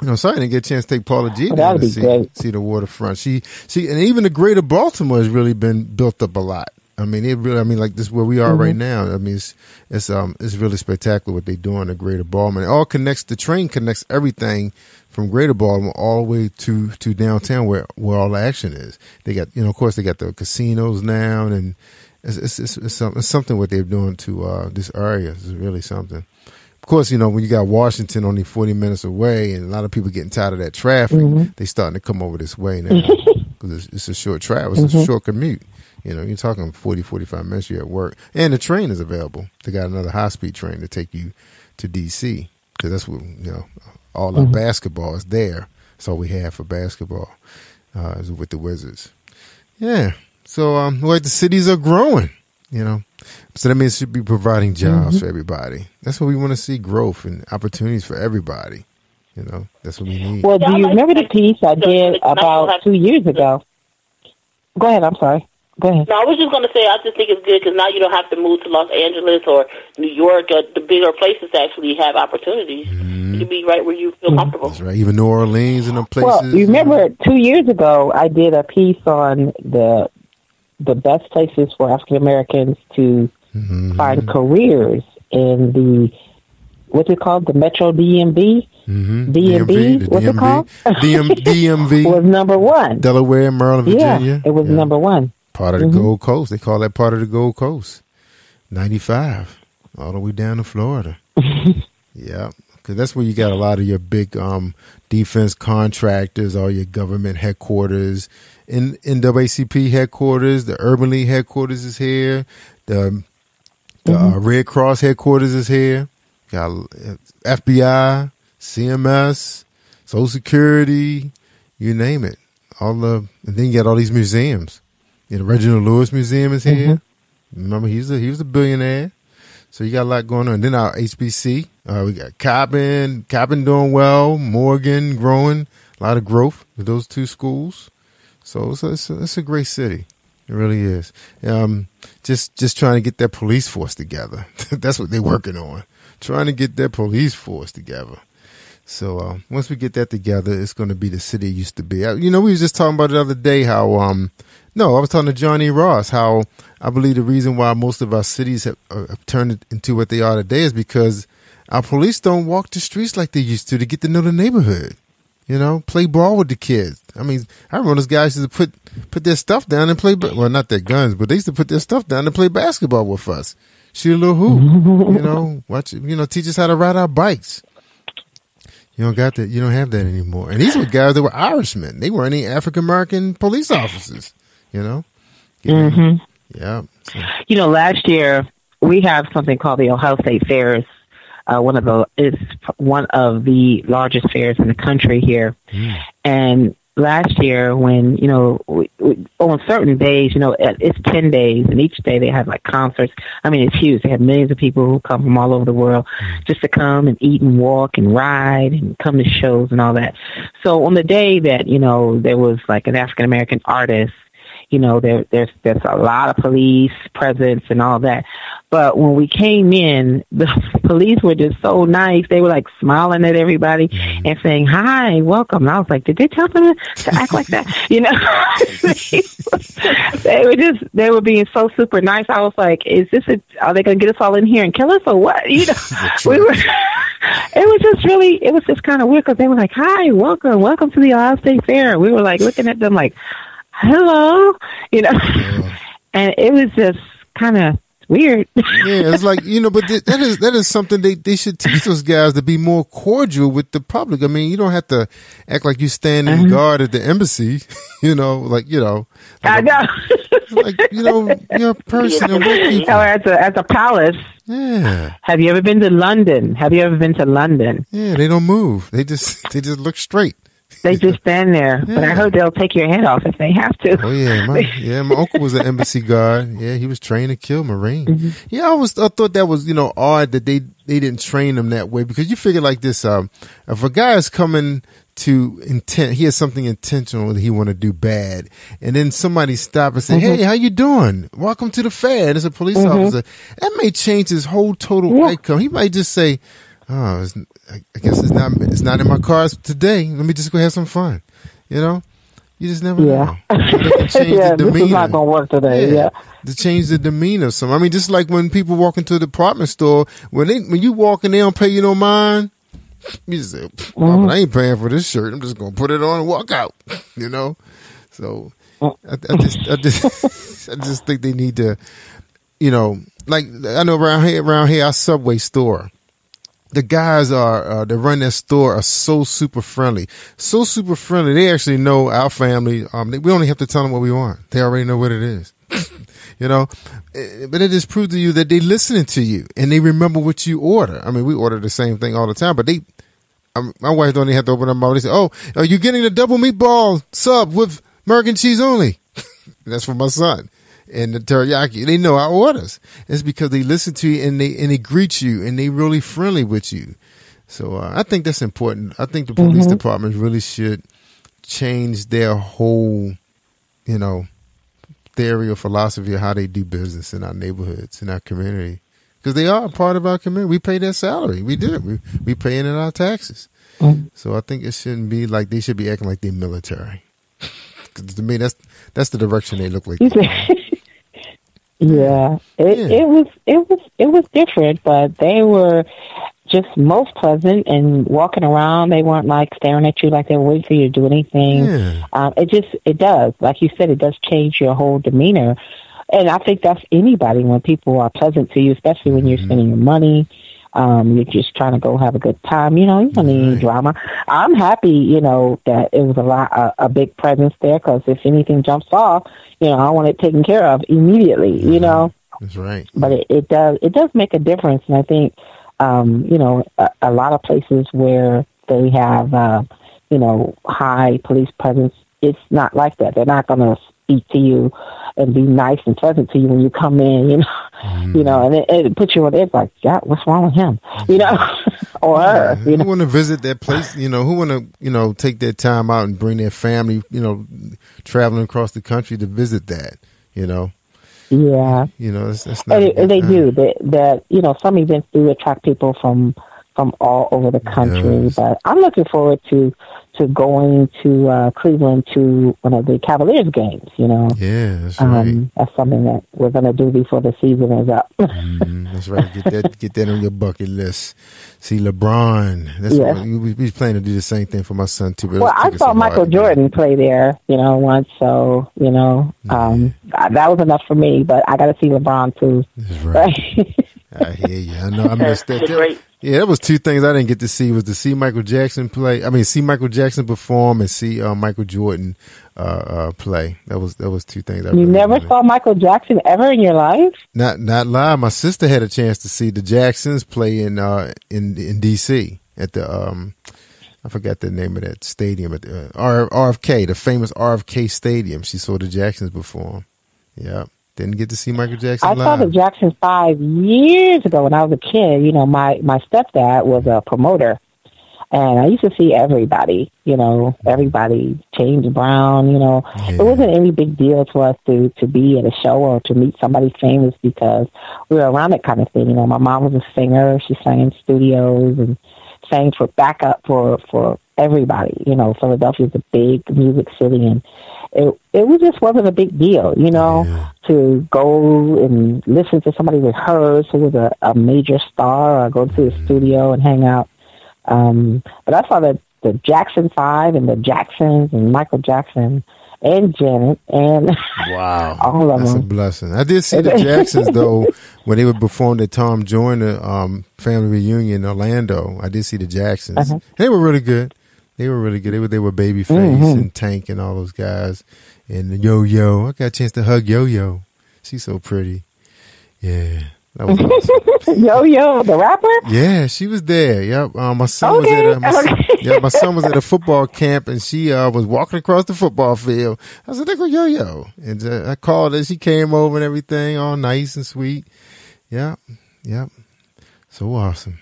You know, sorry I didn't get a chance to take Paula G down to see great. see the waterfront. She she and even the greater Baltimore has really been built up a lot. I mean, it really. I mean, like this where we are right now. I mean, it's it's um it's really spectacular what they do in the greater Baltimore. It all connects. The train connects everything from Greater Baltimore all the way to to downtown where where all the action is. They got you know, of course, they got the casinos now, and it's it's, it's, it's, some- it's something what they're doing to uh, this area. It's really something. Of course, you know when you got Washington only forty minutes away, and a lot of people getting tired of that traffic, Mhm. they starting to come over this way now because it's, it's a short travel, it's a Mhm. short commute. You know, you're talking 40, 45 minutes you're at work, and the train is available. They got another high speed train to take you to DC because that's what you know. All our Mhm. basketball is there. That's all we have for basketball uh, is with the Wizards. Yeah. So, um, like the cities are growing, you know. So that means it should be providing jobs Mhm. for everybody. That's what we want to see growth and opportunities for everybody. You know, that's what we need. Well, do you remember the piece I did about two years ago? Go ahead. I'm sorry. Go ahead. No, I was just going to say, I just think it's good because now you don't have to move to Los Angeles or New York or the bigger places to actually have opportunities. You can be right where you feel comfortable. That's right. Even New Orleans and them places. Well, you remember two years ago I did a piece on the the best places for African Americans to Mm-hmm. find careers in the what's it called the Metro DMV Mm-hmm. DMV the what's it DMV, called DM, DMV was number one. Delaware, Maryland, Virginia. Yeah, it was number one. Part of the Mhm. Gold Coast. They call that part of the Gold Coast. 95, all the way down to Florida. yeah, because that's where you got a lot of your big um, defense contractors, all your government headquarters. In NAACP headquarters, the Urban League headquarters is here. The the uh, Red Cross headquarters is here. Got uh, FBI, CMS, Social Security, you name it. All the and then you got all these museums. You know, Reginald Lewis Museum is here. Remember, he's a he was a billionaire. So you got a lot going on. then our HBC, uh, we got Coppin, Coppin doing well, Morgan growing, a lot of growth with those two schools. So it's a, it's a, it's a great city. It really is. Um, just just trying to get that police force together. That's what they're working on. Trying to get that police force together. So uh, once we get that together, it's going to be the city it used to be. Uh, You know, we was just talking about it the other day how um no, I was talking to Johnny Ross how I believe the reason why most of our cities have, uh, have turned into what they are today is because our police don't walk the streets like they used to to get to know the neighborhood. You know, play ball with the kids. I mean, I remember those guys used to put put their stuff down and play. Well, not their guns, but they used to put their stuff down and play basketball with us. shoot a little hoop. you know, watch. You know, teach us how to ride our bikes. You don't got that. You don't have that anymore. And these were guys that were Irishmen. They weren't any African American police officers. You know. hmm Yeah. So, You know, last year we have something called the Ohio State Fairs. Uh, one of the it's one of the largest fairs in the country here. And last year, when you know, we, we, on certain days, you know, it- it's ten days, and each day they have like concerts. I mean, it's huge. They have millions of people who come from all over the world mm. just to come and eat and walk and ride and come to shows and all that. So on the day that you know there was like an African American artist you know, there, there's there's a lot of police presence and all that. But when we came in, the police were just so nice. They were like smiling at everybody mm-hmm. and saying, "Hi, welcome." And I was like, "Did they tell them to act like that?" You know, they were just they were being so super nice. I was like, "Is this a? Are they going to get us all in here and kill us or what?" You know, we were. It was just really, it was just kind of weird because they were like, "Hi, welcome, welcome to the Ohio State Fair." We were like looking at them like, hello, you know, and it was just kind of weird. yeah, it's like you know, but th- that is that is something they they should teach those guys to be more cordial with the public. I mean, you don't have to act like you standing Mm-hmm. guard at the embassy. You know, like you know, I know. like you know, you're a person we're people. Or at a at a palace. Yeah, Have you ever been to London? Have you ever been to London? yeah, they don't move. They just they just look straight. They just stand there. But I heard they'll take your head off if they have to. Oh yeah, my yeah, my uncle was an embassy guard. Yeah, he was trained to kill Marine. Mm-hmm. Yeah, I always I thought that was you know odd that they they didn't train them that way because you figure like this: um, if a guy is coming to intent, he has something intentional that he want to do bad, and then somebody stop and say, Mhm. "Hey, how you doing? Welcome to the fair." It's a police Mhm. officer. That may change his whole total outcome. He might just say, "Oh, it's, I guess it's not it's not in my cards today. Let me just go have some fun." You know. You just never Yeah. know. You know, they can change yeah, the this is not to work today. Yeah. To change the demeanor of some. I mean, just like when people walk into a department store, when they when you walk in, they don't pay you no mind. You just say, "Oh, mm-hmm. but I ain't paying for this shirt. I'm just gonna put it on and walk out. You know. So mm. I, I just I just I just think they need to, you know, like I know around here around here our Subway store the guys are uh, that run that store are so super friendly, so super friendly. They actually know our family. Um, they, we only have to tell them what we want. They already know what it is. you know, Eh, but it just proves to you that they listening to you and they remember what you order. I mean, we order the same thing all the time, but they. Um, my wife don't even have to open her mouth. They say, "Oh, are you getting the double meatball sub with American cheese only?" That's for my son. And the teriyaki, they know our orders. It's because they listen to you and they and they greet you and they really friendly with you. So uh, I think that's important. I think the police Mhm. department really should change their whole, you know, theory or philosophy of how they do business in our neighborhoods in our community because they are a part of our community. We pay their salary. We do. We we pay it in our taxes. Mhm. So I think it shouldn't be like they should be acting like they're military. to me, that's that's the direction they look like. You see- yeah, it it was it was it was different, but they were just most pleasant and walking around. They weren't like staring at you like they were waiting for you to do anything. Yeah. Um, it just it does, like you said, it does change your whole demeanor. And I think that's anybody when people are pleasant to you, especially when you're spending your money. Um, you're just trying to go have a good time. You know, you don't need any drama. I'm happy, you know, that it was a lot, a, a big presence there because if anything jumps off, you know, I want it taken care of immediately, you know. That's right. But it, it does, it does make a difference. And I think, um, you know, a, a lot of places where they have, uh, you know, high police presence, it's not like that. They're not going to speak to you and be nice and pleasant to you when you come in, you know, mm. you know, and it, it puts you on edge like, yeah, what's wrong with him, you know, or her, you know. Who want to visit that place? You know, who want to you know take their time out and bring their family? You know, traveling across the country to visit that. You know, Yeah. you know, that's, that's not. And, and they time. do that. That you know, some events do attract people from from all over the country. But I'm looking forward to to going to uh, Cleveland to one of the Cavaliers games. You know, Yeah, that's right. um, that's something that we're going to do before the season is up. Mhm, That's right. Get that get that on your bucket list. See LeBron. That's Yes. what, we, we plan to do the same thing for my son too. Well, I saw Michael. Jordan play there, you know, once. So you know, um, that was enough for me. But I got to see LeBron too. right. I hear you. I know. I missed that. Yeah, that was two things I didn't get to see was to see Michael Jackson play. I mean, see Michael Jackson perform and see uh, Michael Jordan uh, uh, play. That was that was two things. I You really never saw Michael Jackson ever in your life? Not not live. My sister had a chance to see the Jacksons play in uh in in DC at the um I forgot the name of that stadium at the, uh, R, RFK, the famous RFK stadium. She saw the Jacksons perform. Yeah. Didn't get to see Michael Jackson I saw the Jackson five years ago when I was a kid. You know, my my stepdad was a promoter, and I used to see everybody. You know, everybody. James Brown. You know, it wasn't any big deal to us to to be at a show or to meet somebody famous because we were around that kind of thing. You know, my mom was a singer. She sang in studios and sang for backup for for everybody. You know, Philadelphia's a big music city, and it it was just wasn't a big deal. You know, to go and listen to somebody rehearse who was a, a major star, or go to the studio and hang out. Um, but I saw the the Jackson Five and the Jacksons and Michael Jackson and Janet and wow, all of That's a blessing. I did see the Jacksons though when they were performing at Tom Joyner um, family reunion in Orlando. I did see the Jacksons. Uh-huh. They were really good. They were really good. They were they were Babyface Mhm. and Tank and all those guys and Yo Yo. I got a chance to hug Yo Yo. She's so pretty. Yeah, awesome. yo yo, the rapper. Yeah, she was there. Yep. Um, my son was at a, my, son- yeah, my son was at a football camp and she uh, was walking across the football field. I said, "There go yo yo," and uh, I called her. She came over and everything, all nice and sweet. Yep, yep. So awesome.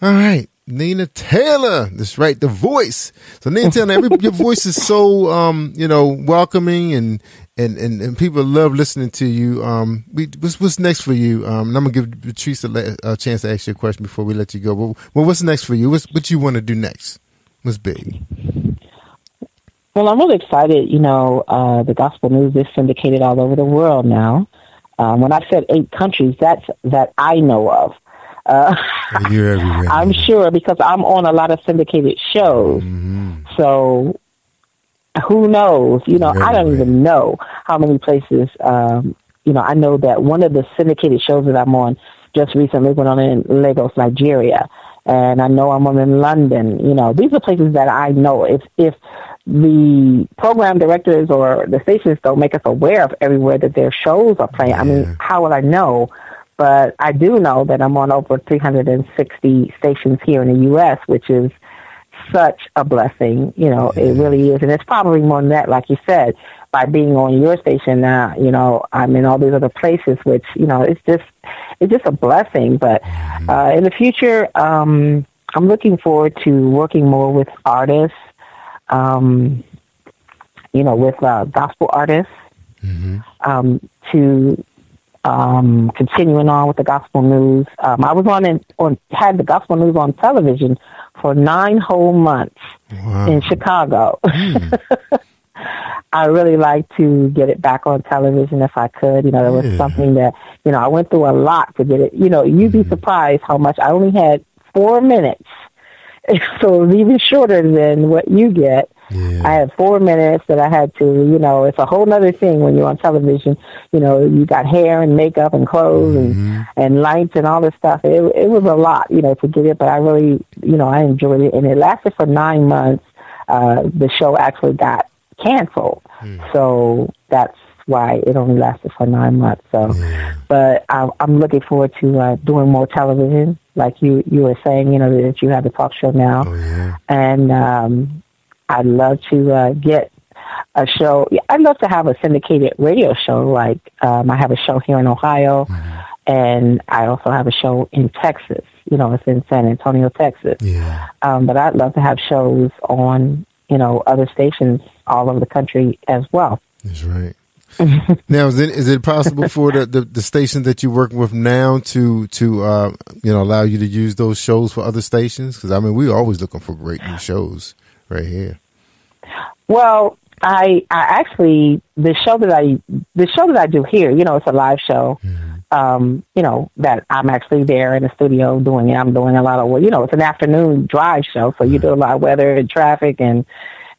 All right, Nina Taylor. That's right, the voice. So Nina Taylor, every, your voice is so um, you know, welcoming and and and, and people love listening to you. Um, we, what's what's next for you? Um, and I'm gonna give Patrice a, a chance to ask you a question before we let you go. Well, well what's next for you? What's what you want to do next? What's big? Well, I'm really excited. You know, uh, the gospel news is syndicated all over the world now. Um, when I said eight countries, that's that I know of. Uh, You're everywhere. I'm sure because I'm on a lot of syndicated shows. So who knows? You know, I don't even know how many places. Um, you know, I know that one of the syndicated shows that I'm on just recently went on in Lagos, Nigeria, and I know I'm on in London. You know, these are places that I know. If if the program directors or the stations don't make us aware of everywhere that their shows are playing, I mean, how will I know? But I do know that I'm on over 360 stations here in the U.S., which is such a blessing. You know, it really is. And it's probably more than that, like you said, by being on your station now, you know, I'm in all these other places, which, you know, it's just, it's just a blessing. But, uh, in the future, um, I'm looking forward to working more with artists, um, you know, with, uh, gospel artists, um, to, um, continuing on with the gospel news. Um, I was on, in, on, had the gospel news on television for nine whole months in Chicago. I really like to get it back on television if I could. You know, there was Yeah. something that, you know, I went through a lot to get it. You know, you'd be surprised how much I only had four minutes. So it was even shorter than what you get. I had four minutes that I had to, you know, it's a whole other thing when you're on television. You know, you got hair and makeup and clothes and, and lights and all this stuff. It, it was a lot, you know, to get it, but I really, you know, I enjoyed it. And it lasted for nine months. Uh, the show actually got canceled. So that's why it only lasted for nine months. So, but I, I'm looking forward to uh, doing more television, like you you were saying. You know that you have the talk show now, and um, I'd love to uh, get a show. I'd love to have a syndicated radio show. Like um, I have a show here in Ohio, and I also have a show in Texas. You know, it's in San Antonio, Texas. Yeah. Um, but I'd love to have shows on you know other stations all over the country as well. That's right. now, is it is it possible for the, the, the station that you're working with now to to uh, you know allow you to use those shows for other stations? Because I mean, we're always looking for great new shows right here. Well, I I actually the show that I the show that I do here, you know, it's a live show. Um, you know that I'm actually there in the studio doing it. I'm doing a lot of you know it's an afternoon drive show, so you do a lot of weather and traffic and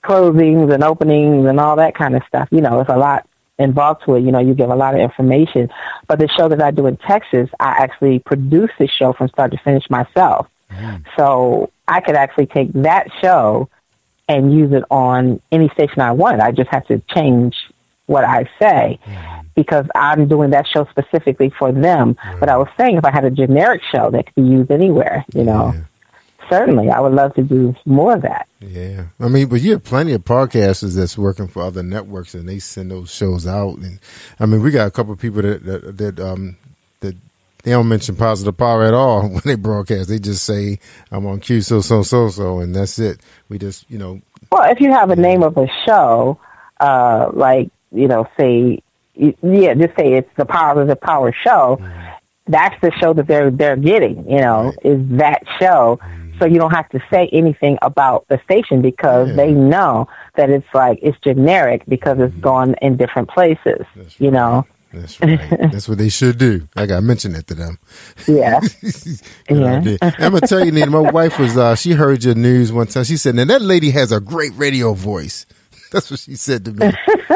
closings and openings and all that kind of stuff. You know, it's a lot involved to it. You know, you give a lot of information. But the show that I do in Texas, I actually produce the show from start to finish myself. Mm. So I could actually take that show and use it on any station I want. I just have to change what I say because I'm doing that show specifically for them. But I was saying if I had a generic show that could be used anywhere, you know, certainly I would love to do more of that. Yeah, I mean, but you have plenty of podcasters that's working for other networks, and they send those shows out. And I mean, we got a couple of people that that, that um that they don't mention positive power at all when they broadcast. They just say I'm on Q, so so so so, and that's it. We just you know Well, if you have a name of a show, uh, like you know, say, yeah, just say it's the Power of the Power show. That's the show that they're they're getting. You know, is that show. So you don't have to say anything about the station because they know that it's like it's generic because it's gone in different places. You know. That's right. That's what they should do. I got to mention that to them. Yeah. Yeah. I'm gonna tell you, Nina. My wife was. Uh, she heard your news one time. She said, "Now that lady has a great radio voice." That's what she said to me.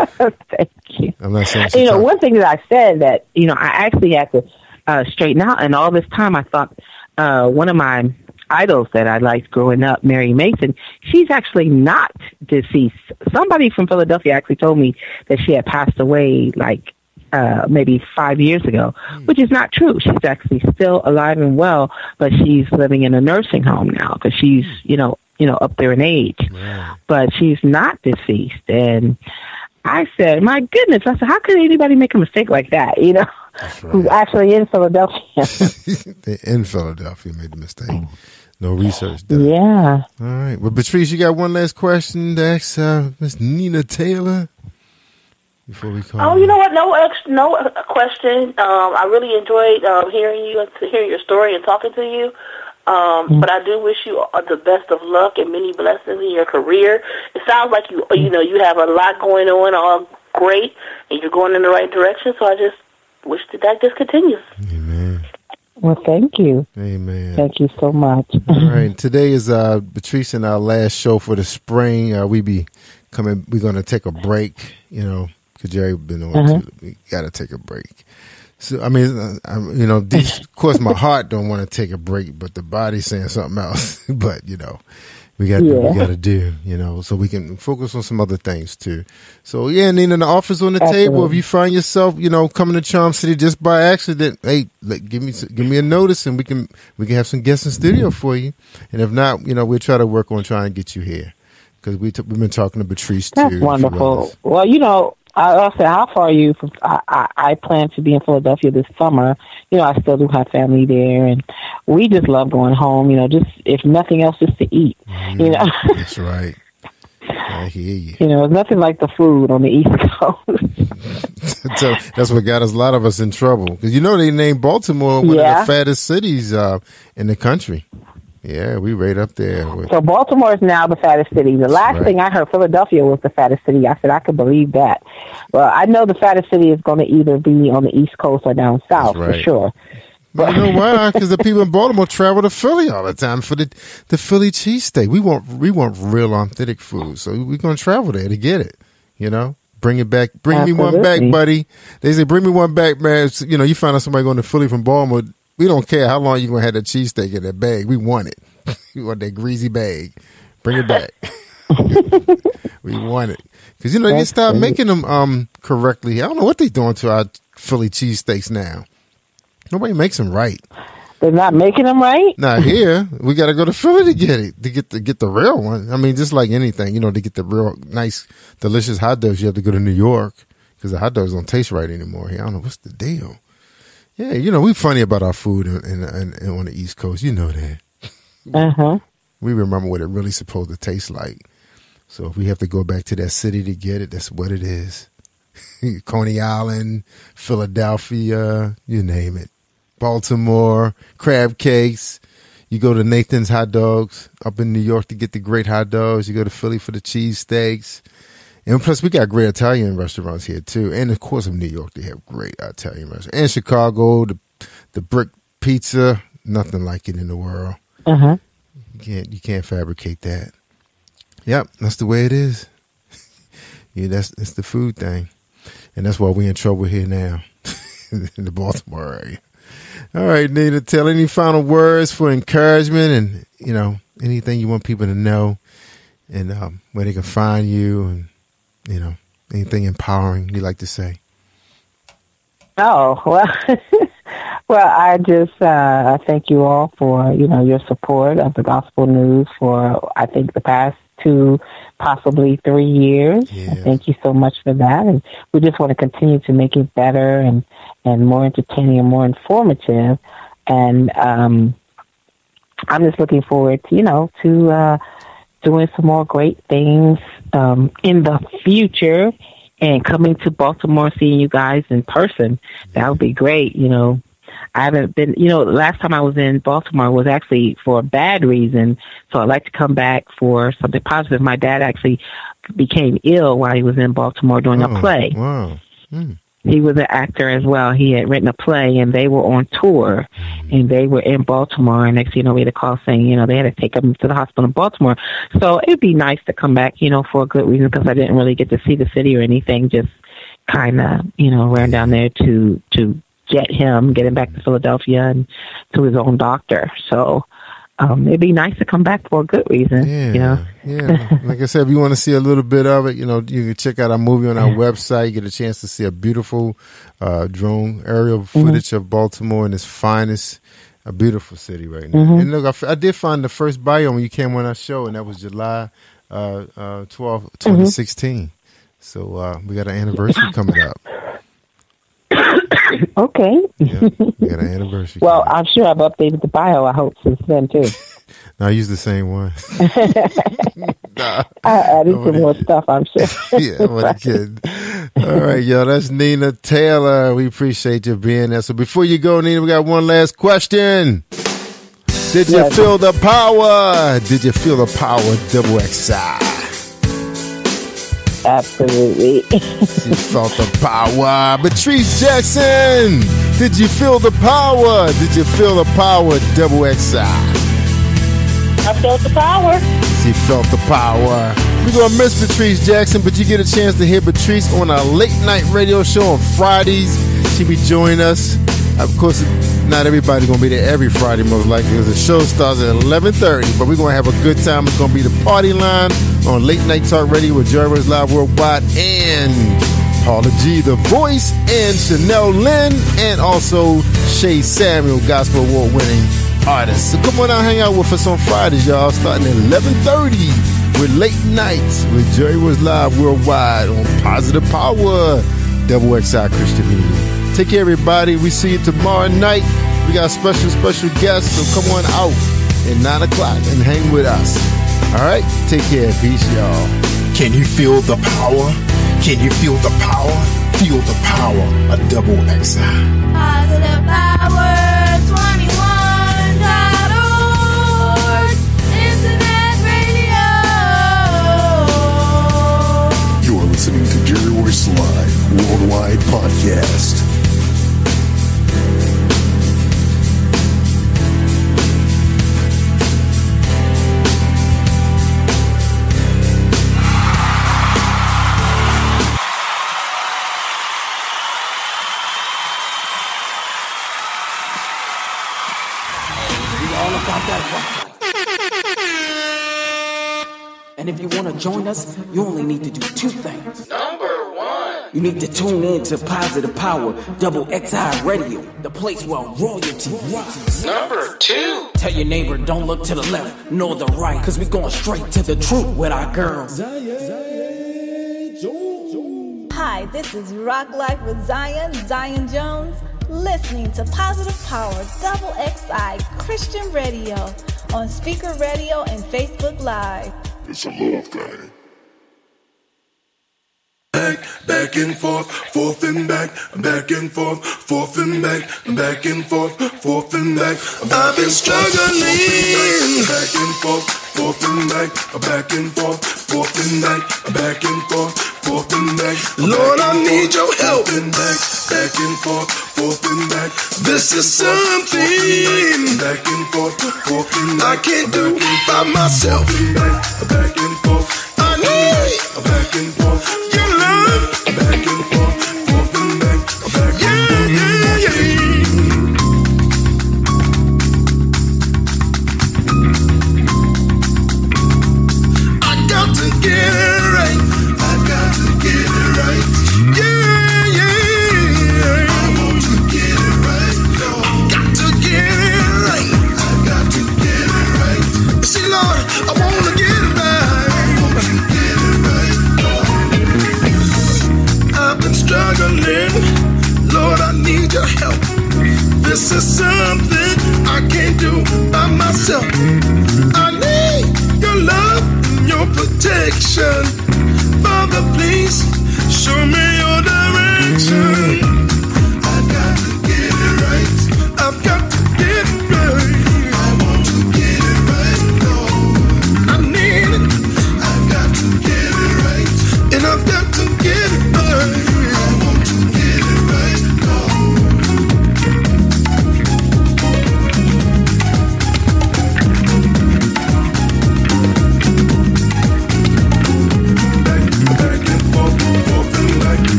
Thank you. I'm not saying. You know, one thing that I said that you know I actually had to uh, straighten out, and all this time I thought uh, one of my idols that I liked growing up, Mary Mason, she's actually not deceased. Somebody from Philadelphia actually told me that she had passed away like uh, maybe five years ago, which is not true. She's actually still alive and well, but she's living in a nursing home now because she's you know you know up there in age, but she's not deceased and. I said, "My goodness!" I said, "How could anybody make a mistake like that?" You know, who's actually in Philadelphia. In Philadelphia made the mistake. No research done. yeah. All right. Well, Patrice, you got one last question to ask uh, Miss Nina Taylor before we call. Oh, you know what? No, ex- no uh, question. Um, I really enjoyed um, hearing you and hearing your story and talking to you. Um, But I do wish you all the best of luck and many blessings in your career. It sounds like you, you know, you have a lot going on, all great, and you're going in the right direction. So I just wish that that just continues. Well, thank you. Amen. Thank you so much. All right. Today is uh, Patrice and our last show for the spring. Uh, we be coming. We're going to take a break. You know, because Jerry been on. Uh-huh. Too. We got to take a break. So I mean, uh, I'm, you know, these, of course, my heart don't want to take a break, but the body's saying something else. but you know, we got Yeah. we got to do. You know, so we can focus on some other things too. So yeah, Nina, the office on the table. If you find yourself, you know, coming to Charm City just by accident, hey, like, give me give me a notice, and we can we can have some guests in studio for you. And if not, you know, we'll try to work on trying to get you here because we t- we've been talking to Patrice too. That's and few wonderful. Well, you know, I also how far are you from? I, I I plan to be in Philadelphia this summer. You know, I still do have family there, and we just love going home. You know, just if nothing else, just to eat. You know, That's right. I hear you. you know, it's nothing like the food on the East Coast. so that's what got us a lot of us in trouble because you know they named Baltimore one Yeah. of the fattest cities uh, in the country. Yeah, we right up there. With, So Baltimore is now the fattest city. The last right. thing I heard, Philadelphia was the fattest city. I said I could believe that. Well, I know the fattest city is going to either be on the East Coast or down south for sure. but you know why? Because the people in Baltimore travel to Philly all the time for the the Philly cheesesteak. We want we want real authentic food, so we're gonna travel there to get it. You know, bring it back. Bring me one back, buddy. They say bring me one back, man. You know, you find out somebody going to Philly from Baltimore. We don't care how long you gonna have that cheesesteak in that bag. We want it. we want that greasy bag. Bring it back. we want it because you know they start making them um correctly. I don't know what they're doing to our Philly cheesesteaks now. Nobody makes them right. They're not making them right. Not here. We got to go to Philly to get it to get the get the real one. I mean, just like anything, you know, to get the real nice, delicious hot dogs, you have to go to New York because the hot dogs don't taste right anymore. Here, I don't know what's the deal. Yeah, you know, we funny about our food in, in- on the East Coast. You know that. Uh huh. We remember what it really supposed to taste like. So if we have to go back to that city to get it, that's what it is. Coney Island, Philadelphia, you name it. Baltimore, crab cakes. You go to Nathan's Hot Dogs up in New York to get the great hot dogs. You go to Philly for the cheesesteaks. And plus, we got great Italian restaurants here too. And of course, in New York, they have great Italian restaurants. And Chicago, the the brick pizza, nothing like it in the world. Uh huh. You can't you can't fabricate that. Yep, that's the way it is. yeah, that's that's the food thing, and that's why we're in trouble here now in the Baltimore area. All right, Nita, tell any final words for encouragement and you know anything you want people to know, and um, where they can find you, and you know anything empowering you like to say. Oh well, well, I just uh, I thank you all for you know your support of the gospel news for I think the past two, possibly three years. Thank you so much for that, and we just want to continue to make it better and and more entertaining and more informative. And um, I'm just looking forward, to, you know, to uh, doing some more great things um, in the future and coming to Baltimore, seeing you guys in person. That would be great. You know, I haven't been, you know, last time I was in Baltimore was actually for a bad reason. So I'd like to come back for something positive. My dad actually became ill while he was in Baltimore doing Oh, a play. Wow. Hmm. He was an actor as well. He had written a play and they were on tour mm-hmm. and they were in Baltimore. And next thing you know, we had a call saying, you know, they had to take him to the hospital in Baltimore. So it'd be nice to come back, you know, for a good reason because I didn't really get to see the city or anything. Just kind of, you know, ran down there to, to get him, get him back to Philadelphia and to his own doctor. So, um, it'd be nice to come back for a good reason, Yeah, you know. yeah. Like I said, if you want to see a little bit of it, you know, you can check out our movie on our website. You get a chance to see a beautiful uh, drone aerial Mm-hmm. footage of Baltimore in its finest. A beautiful city right now. Mhm. And look, I, f- I did find the first bio when you came on our show, and that was July uh, uh, 12, Mm-hmm. 2016. So uh, we got an anniversary coming up. Okay. We got an anniversary. Well, I'm sure I've updated the bio, I hope, since then, too. No, I use the same one. nah, I added some more stuff, I'm sure. yeah, I'm only kidding. All right, yo, that's Nina Taylor. We appreciate you being there. So before you go, Nina, we got one last question. Did you Yes. feel the power? Did you feel the power, double XI? Absolutely. She felt the power. Patrice Jackson, did you feel the power? Did you feel the power, double XI? I felt the power. She felt the power. We're gonna miss Patrice Jackson, but you get a chance to hear Patrice on our late night radio show on Fridays. She'll be joining us. Of course, not everybody gonna be there every Friday, most likely, because the show starts at 11:30. But we're gonna have a good time. It's gonna be the party line on late night talk radio with Royce Live Worldwide and Paula G, the voice, and Chanel Lynn, and also Shay Samuel, gospel award winning artist. So come on out, hang out with us on Fridays, y'all, starting at 11:30 with late nights with Jerry was live worldwide on Positive Power, Double XI Christian Media. Take care, everybody. We see you tomorrow night. We got special, special guests, so come on out at nine o'clock and hang with us. All right, take care. Peace, y'all. Can you feel the power? Can you feel the power? Feel the power of double XI. Positive Power 21.org. Internet radio. You are listening to Jerry Royce Live Worldwide Podcast. About that rock life. And if you want to join us, you only need to do two things. Number one. You need to tune in to Positive Power, Double XI Radio, the place where royalty rocks. Number two. Tell your neighbor, don't look to the left nor the right, cause we going straight to the truth with our girls. Hi, this is Rock Life with Zion, Zion Jones, listening to Positive Power Double XI Christian Radio on Spreaker Radio and Facebook Live. It's a love thing. Back, back and forth, forth and back, back and forth, forth and back, back and forth, forth and back. I've been struggling, back and forth, forth and back, back and forth, forth and back, back and forth, forth and back. Lord, I need your help. Forth and back, back and forth, forth and back. This is something back and forth, forth and back. I can't do by myself. Back, back and forth. Back and forth. Your love. Your help. This is something I can't do by myself. I need your love, and your protection. Father, please show me your direction.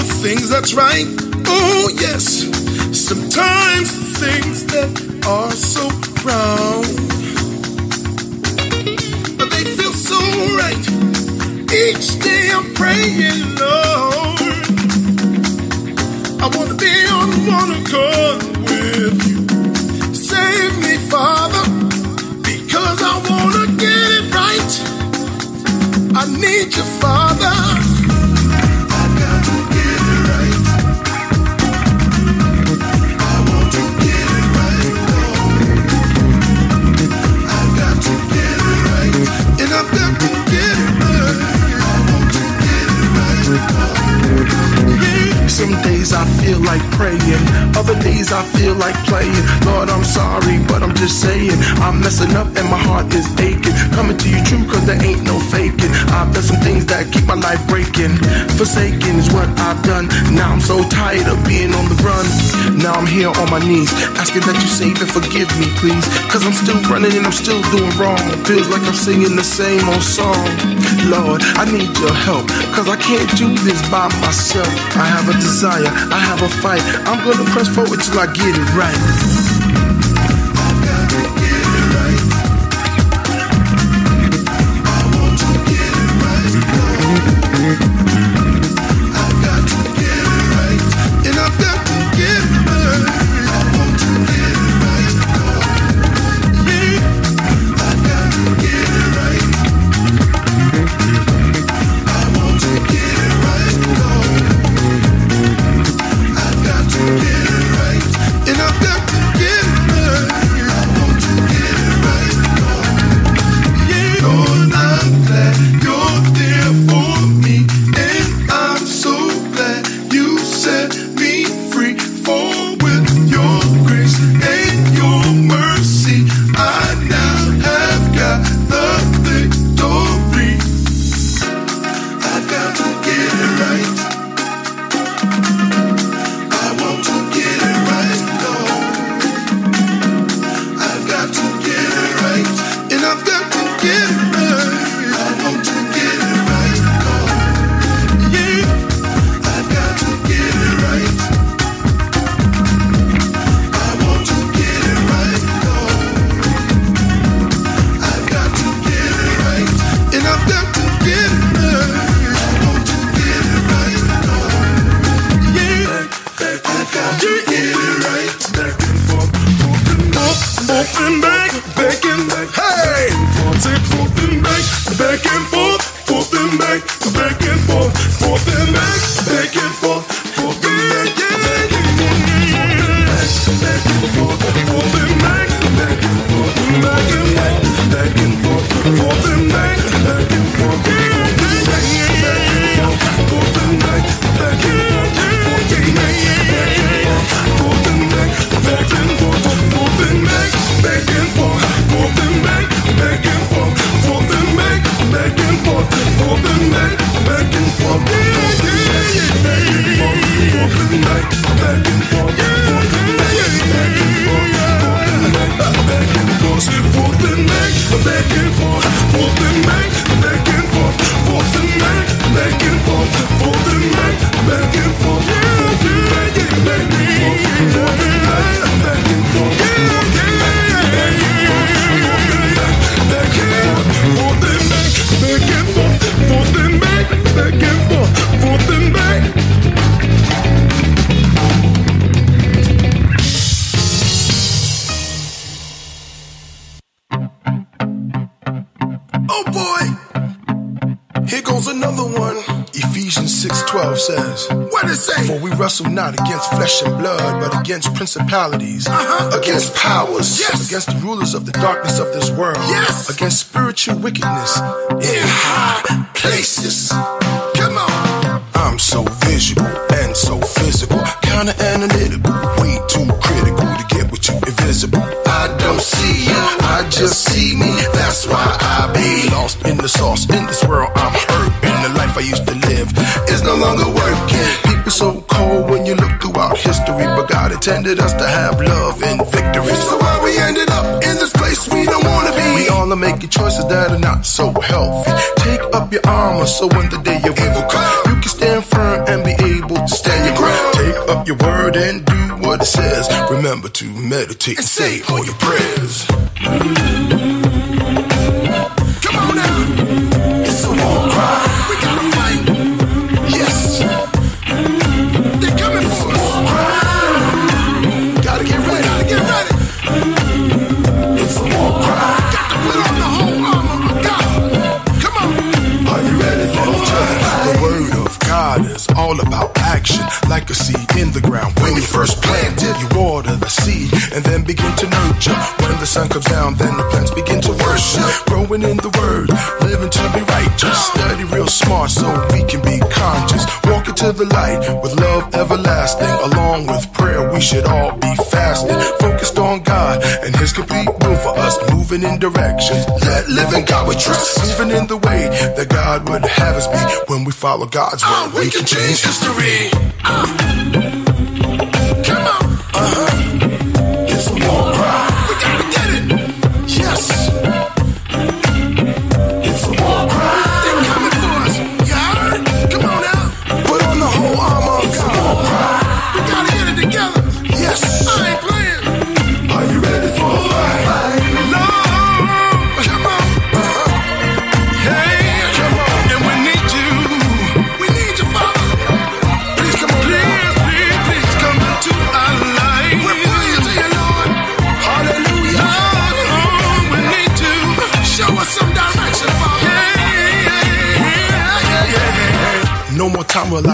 The things that's right. Oh, yes. Sometimes the things that are so wrong, but they feel so right. Each day I'm praying, Lord. I want to be on one accord with you. Save me, Father, because I want to get it right. I need you, Father. Days I feel like praying, other days I feel like playing. Lord, I'm sorry, but I'm just saying I'm messing up and my heart is aching. Coming to you true, cause there ain't no faking. I've done some things that keep my life breaking. Forsaken is what I've done. Now I'm so tired of being on the run. Now I'm here on my knees, asking that you save and forgive me, please. Cause I'm still running and I'm still doing wrong. Feels like I'm singing the same old song. Lord, I need your help, cause I can't do this by myself. I have a desire, I have a fight. I'm gonna press forward till I get it right. Wrestle not against flesh and blood, but against principalities, uh-huh. against powers, against the rulers of the darkness of this world, against spiritual wickedness in high places. Come on! I'm so visual and so physical, kinda analytical, way too critical to get with you invisible. I don't see you, I just see me. That's why I be lost in the sauce. In this world, I'm hurt. In the life I used to live is no longer working. People so intended us to have love and victory. So why we ended up in this place we don't wanna be? We all are making choices that are not so healthy. Take up your armor so when the day of evil comes, you can stand firm and be able to stand your ground. Take up your word and do what it says. Remember to meditate and say all your prayers. Like a seed in the ground. When you first plant it, you water the seed and then begin to nurture. The sun comes down, then the plants begin to worship. Growing in the word, living to be righteous. Study real smart so we can be conscious. Walk into the light with love everlasting. Along with prayer, we should all be fasting. Focused on God and His complete will for us. Moving in directions that living God we trust. Moving in the way that God would have us be. When we follow God's word, we, can change history. Uh. Come on. Uh-huh.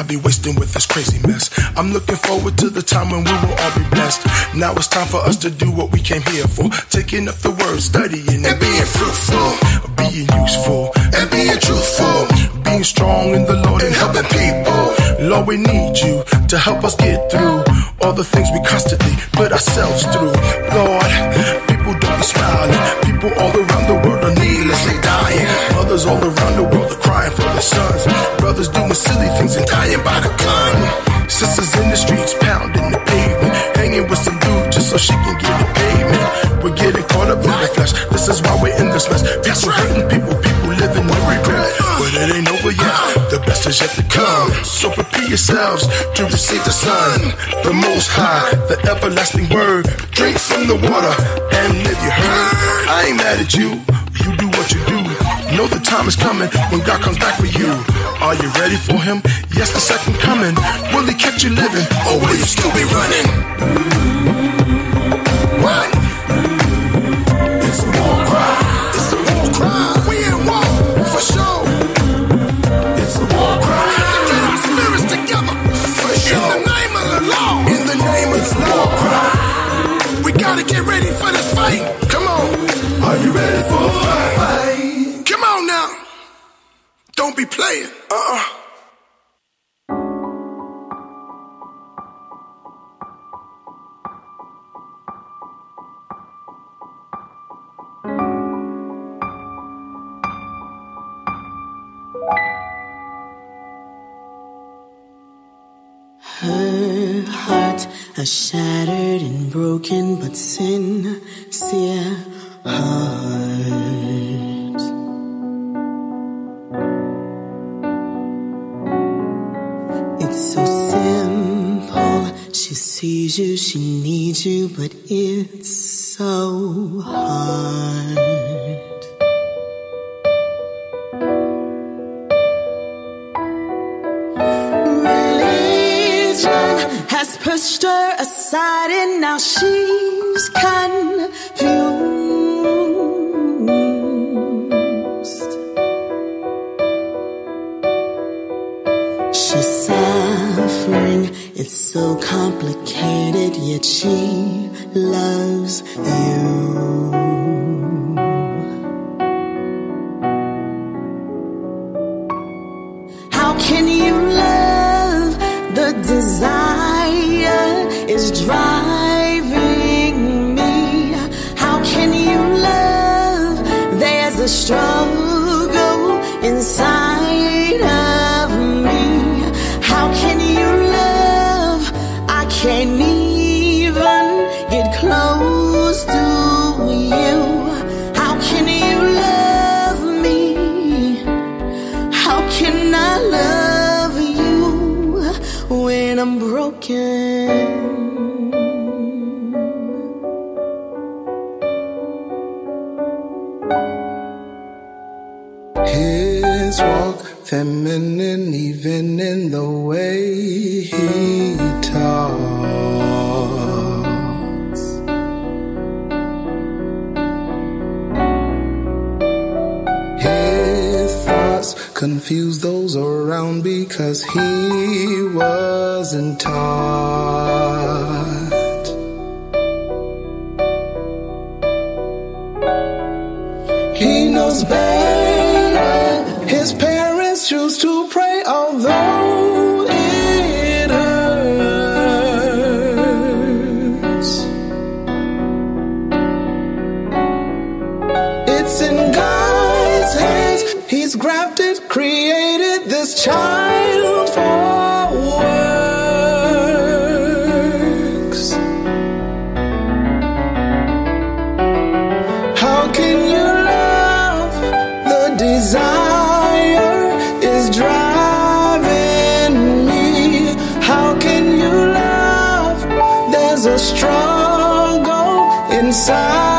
Be wasting with this crazy mess. I'm looking forward to the time when we will all be blessed. Now it's time for us to do what we came here for. Taking up the word, studying and being fruitful, being useful and being truthful, being strong in the Lord and helping people. Lord, we need you to help us get through all the things we constantly put ourselves through. Lord, people don't be smiling. People all around the world are needlessly dying. Mothers all around the world are crying for their sons. Brothers doing silly things and dying by the gun. Sisters in the streets pounding the pavement, hanging with some dude just so she can get a payment. We're getting caught up in the flesh. This is why we're in this mess. People hurting people, people living with regret. But it ain't over yet. The best is yet to come. So prepare yourselves to receive the Son, the Most High, the everlasting Word. Drink from the water and live. You heard? I ain't mad at you. You do what you do. Know the time is coming when God comes back for you. Are you ready for Him? Yes, the second coming. Will He catch you living, or will you still be running? What? It's a war cry. It's a war cry. We in war for sure. It's a war cry. To get our spirits together for sure. In the name of the. In the name of the. We gotta get ready for this fight. Don't be playing. Uh-uh. Her heart a shattered and broken but sincere heart. so simple. She sees you, she needs you, but it's so hard. Religion has pushed her aside, and now she's confused. so complicated, yet she loves you. How can you love the desire is driving me? How can you love? There's a struggle. His walk, feminine, even in the way he confuse those around because he wasn't taught. He knows better. His parents choose to pray, although. inside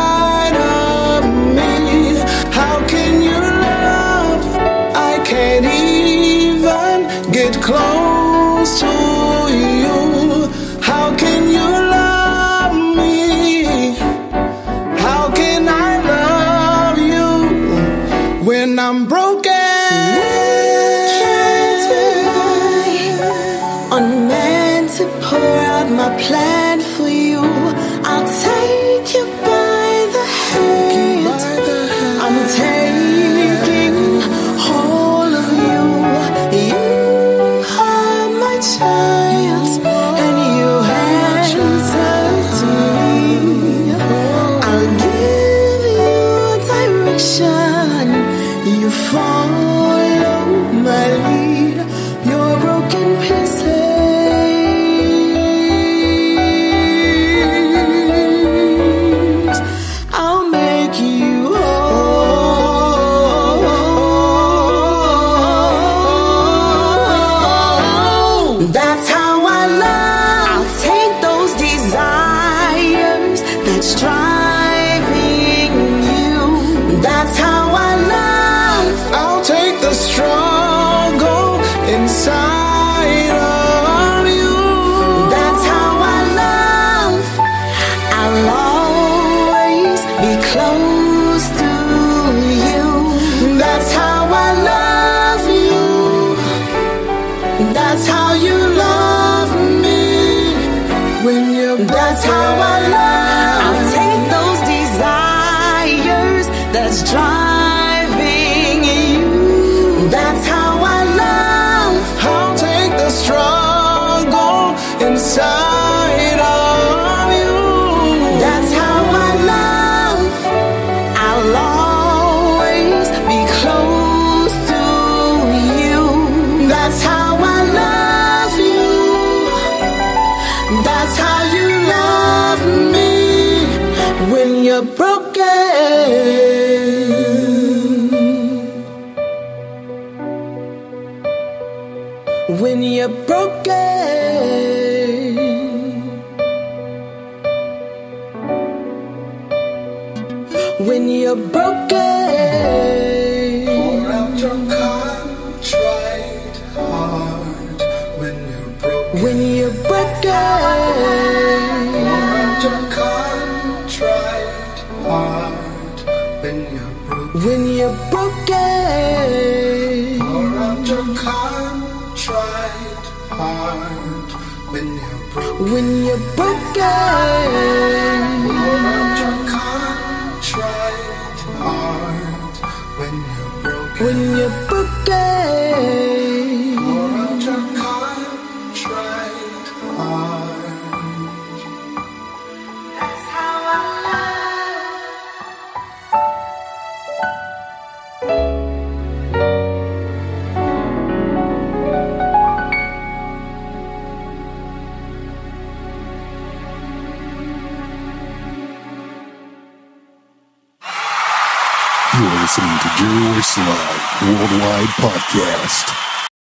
Worldwide Podcast.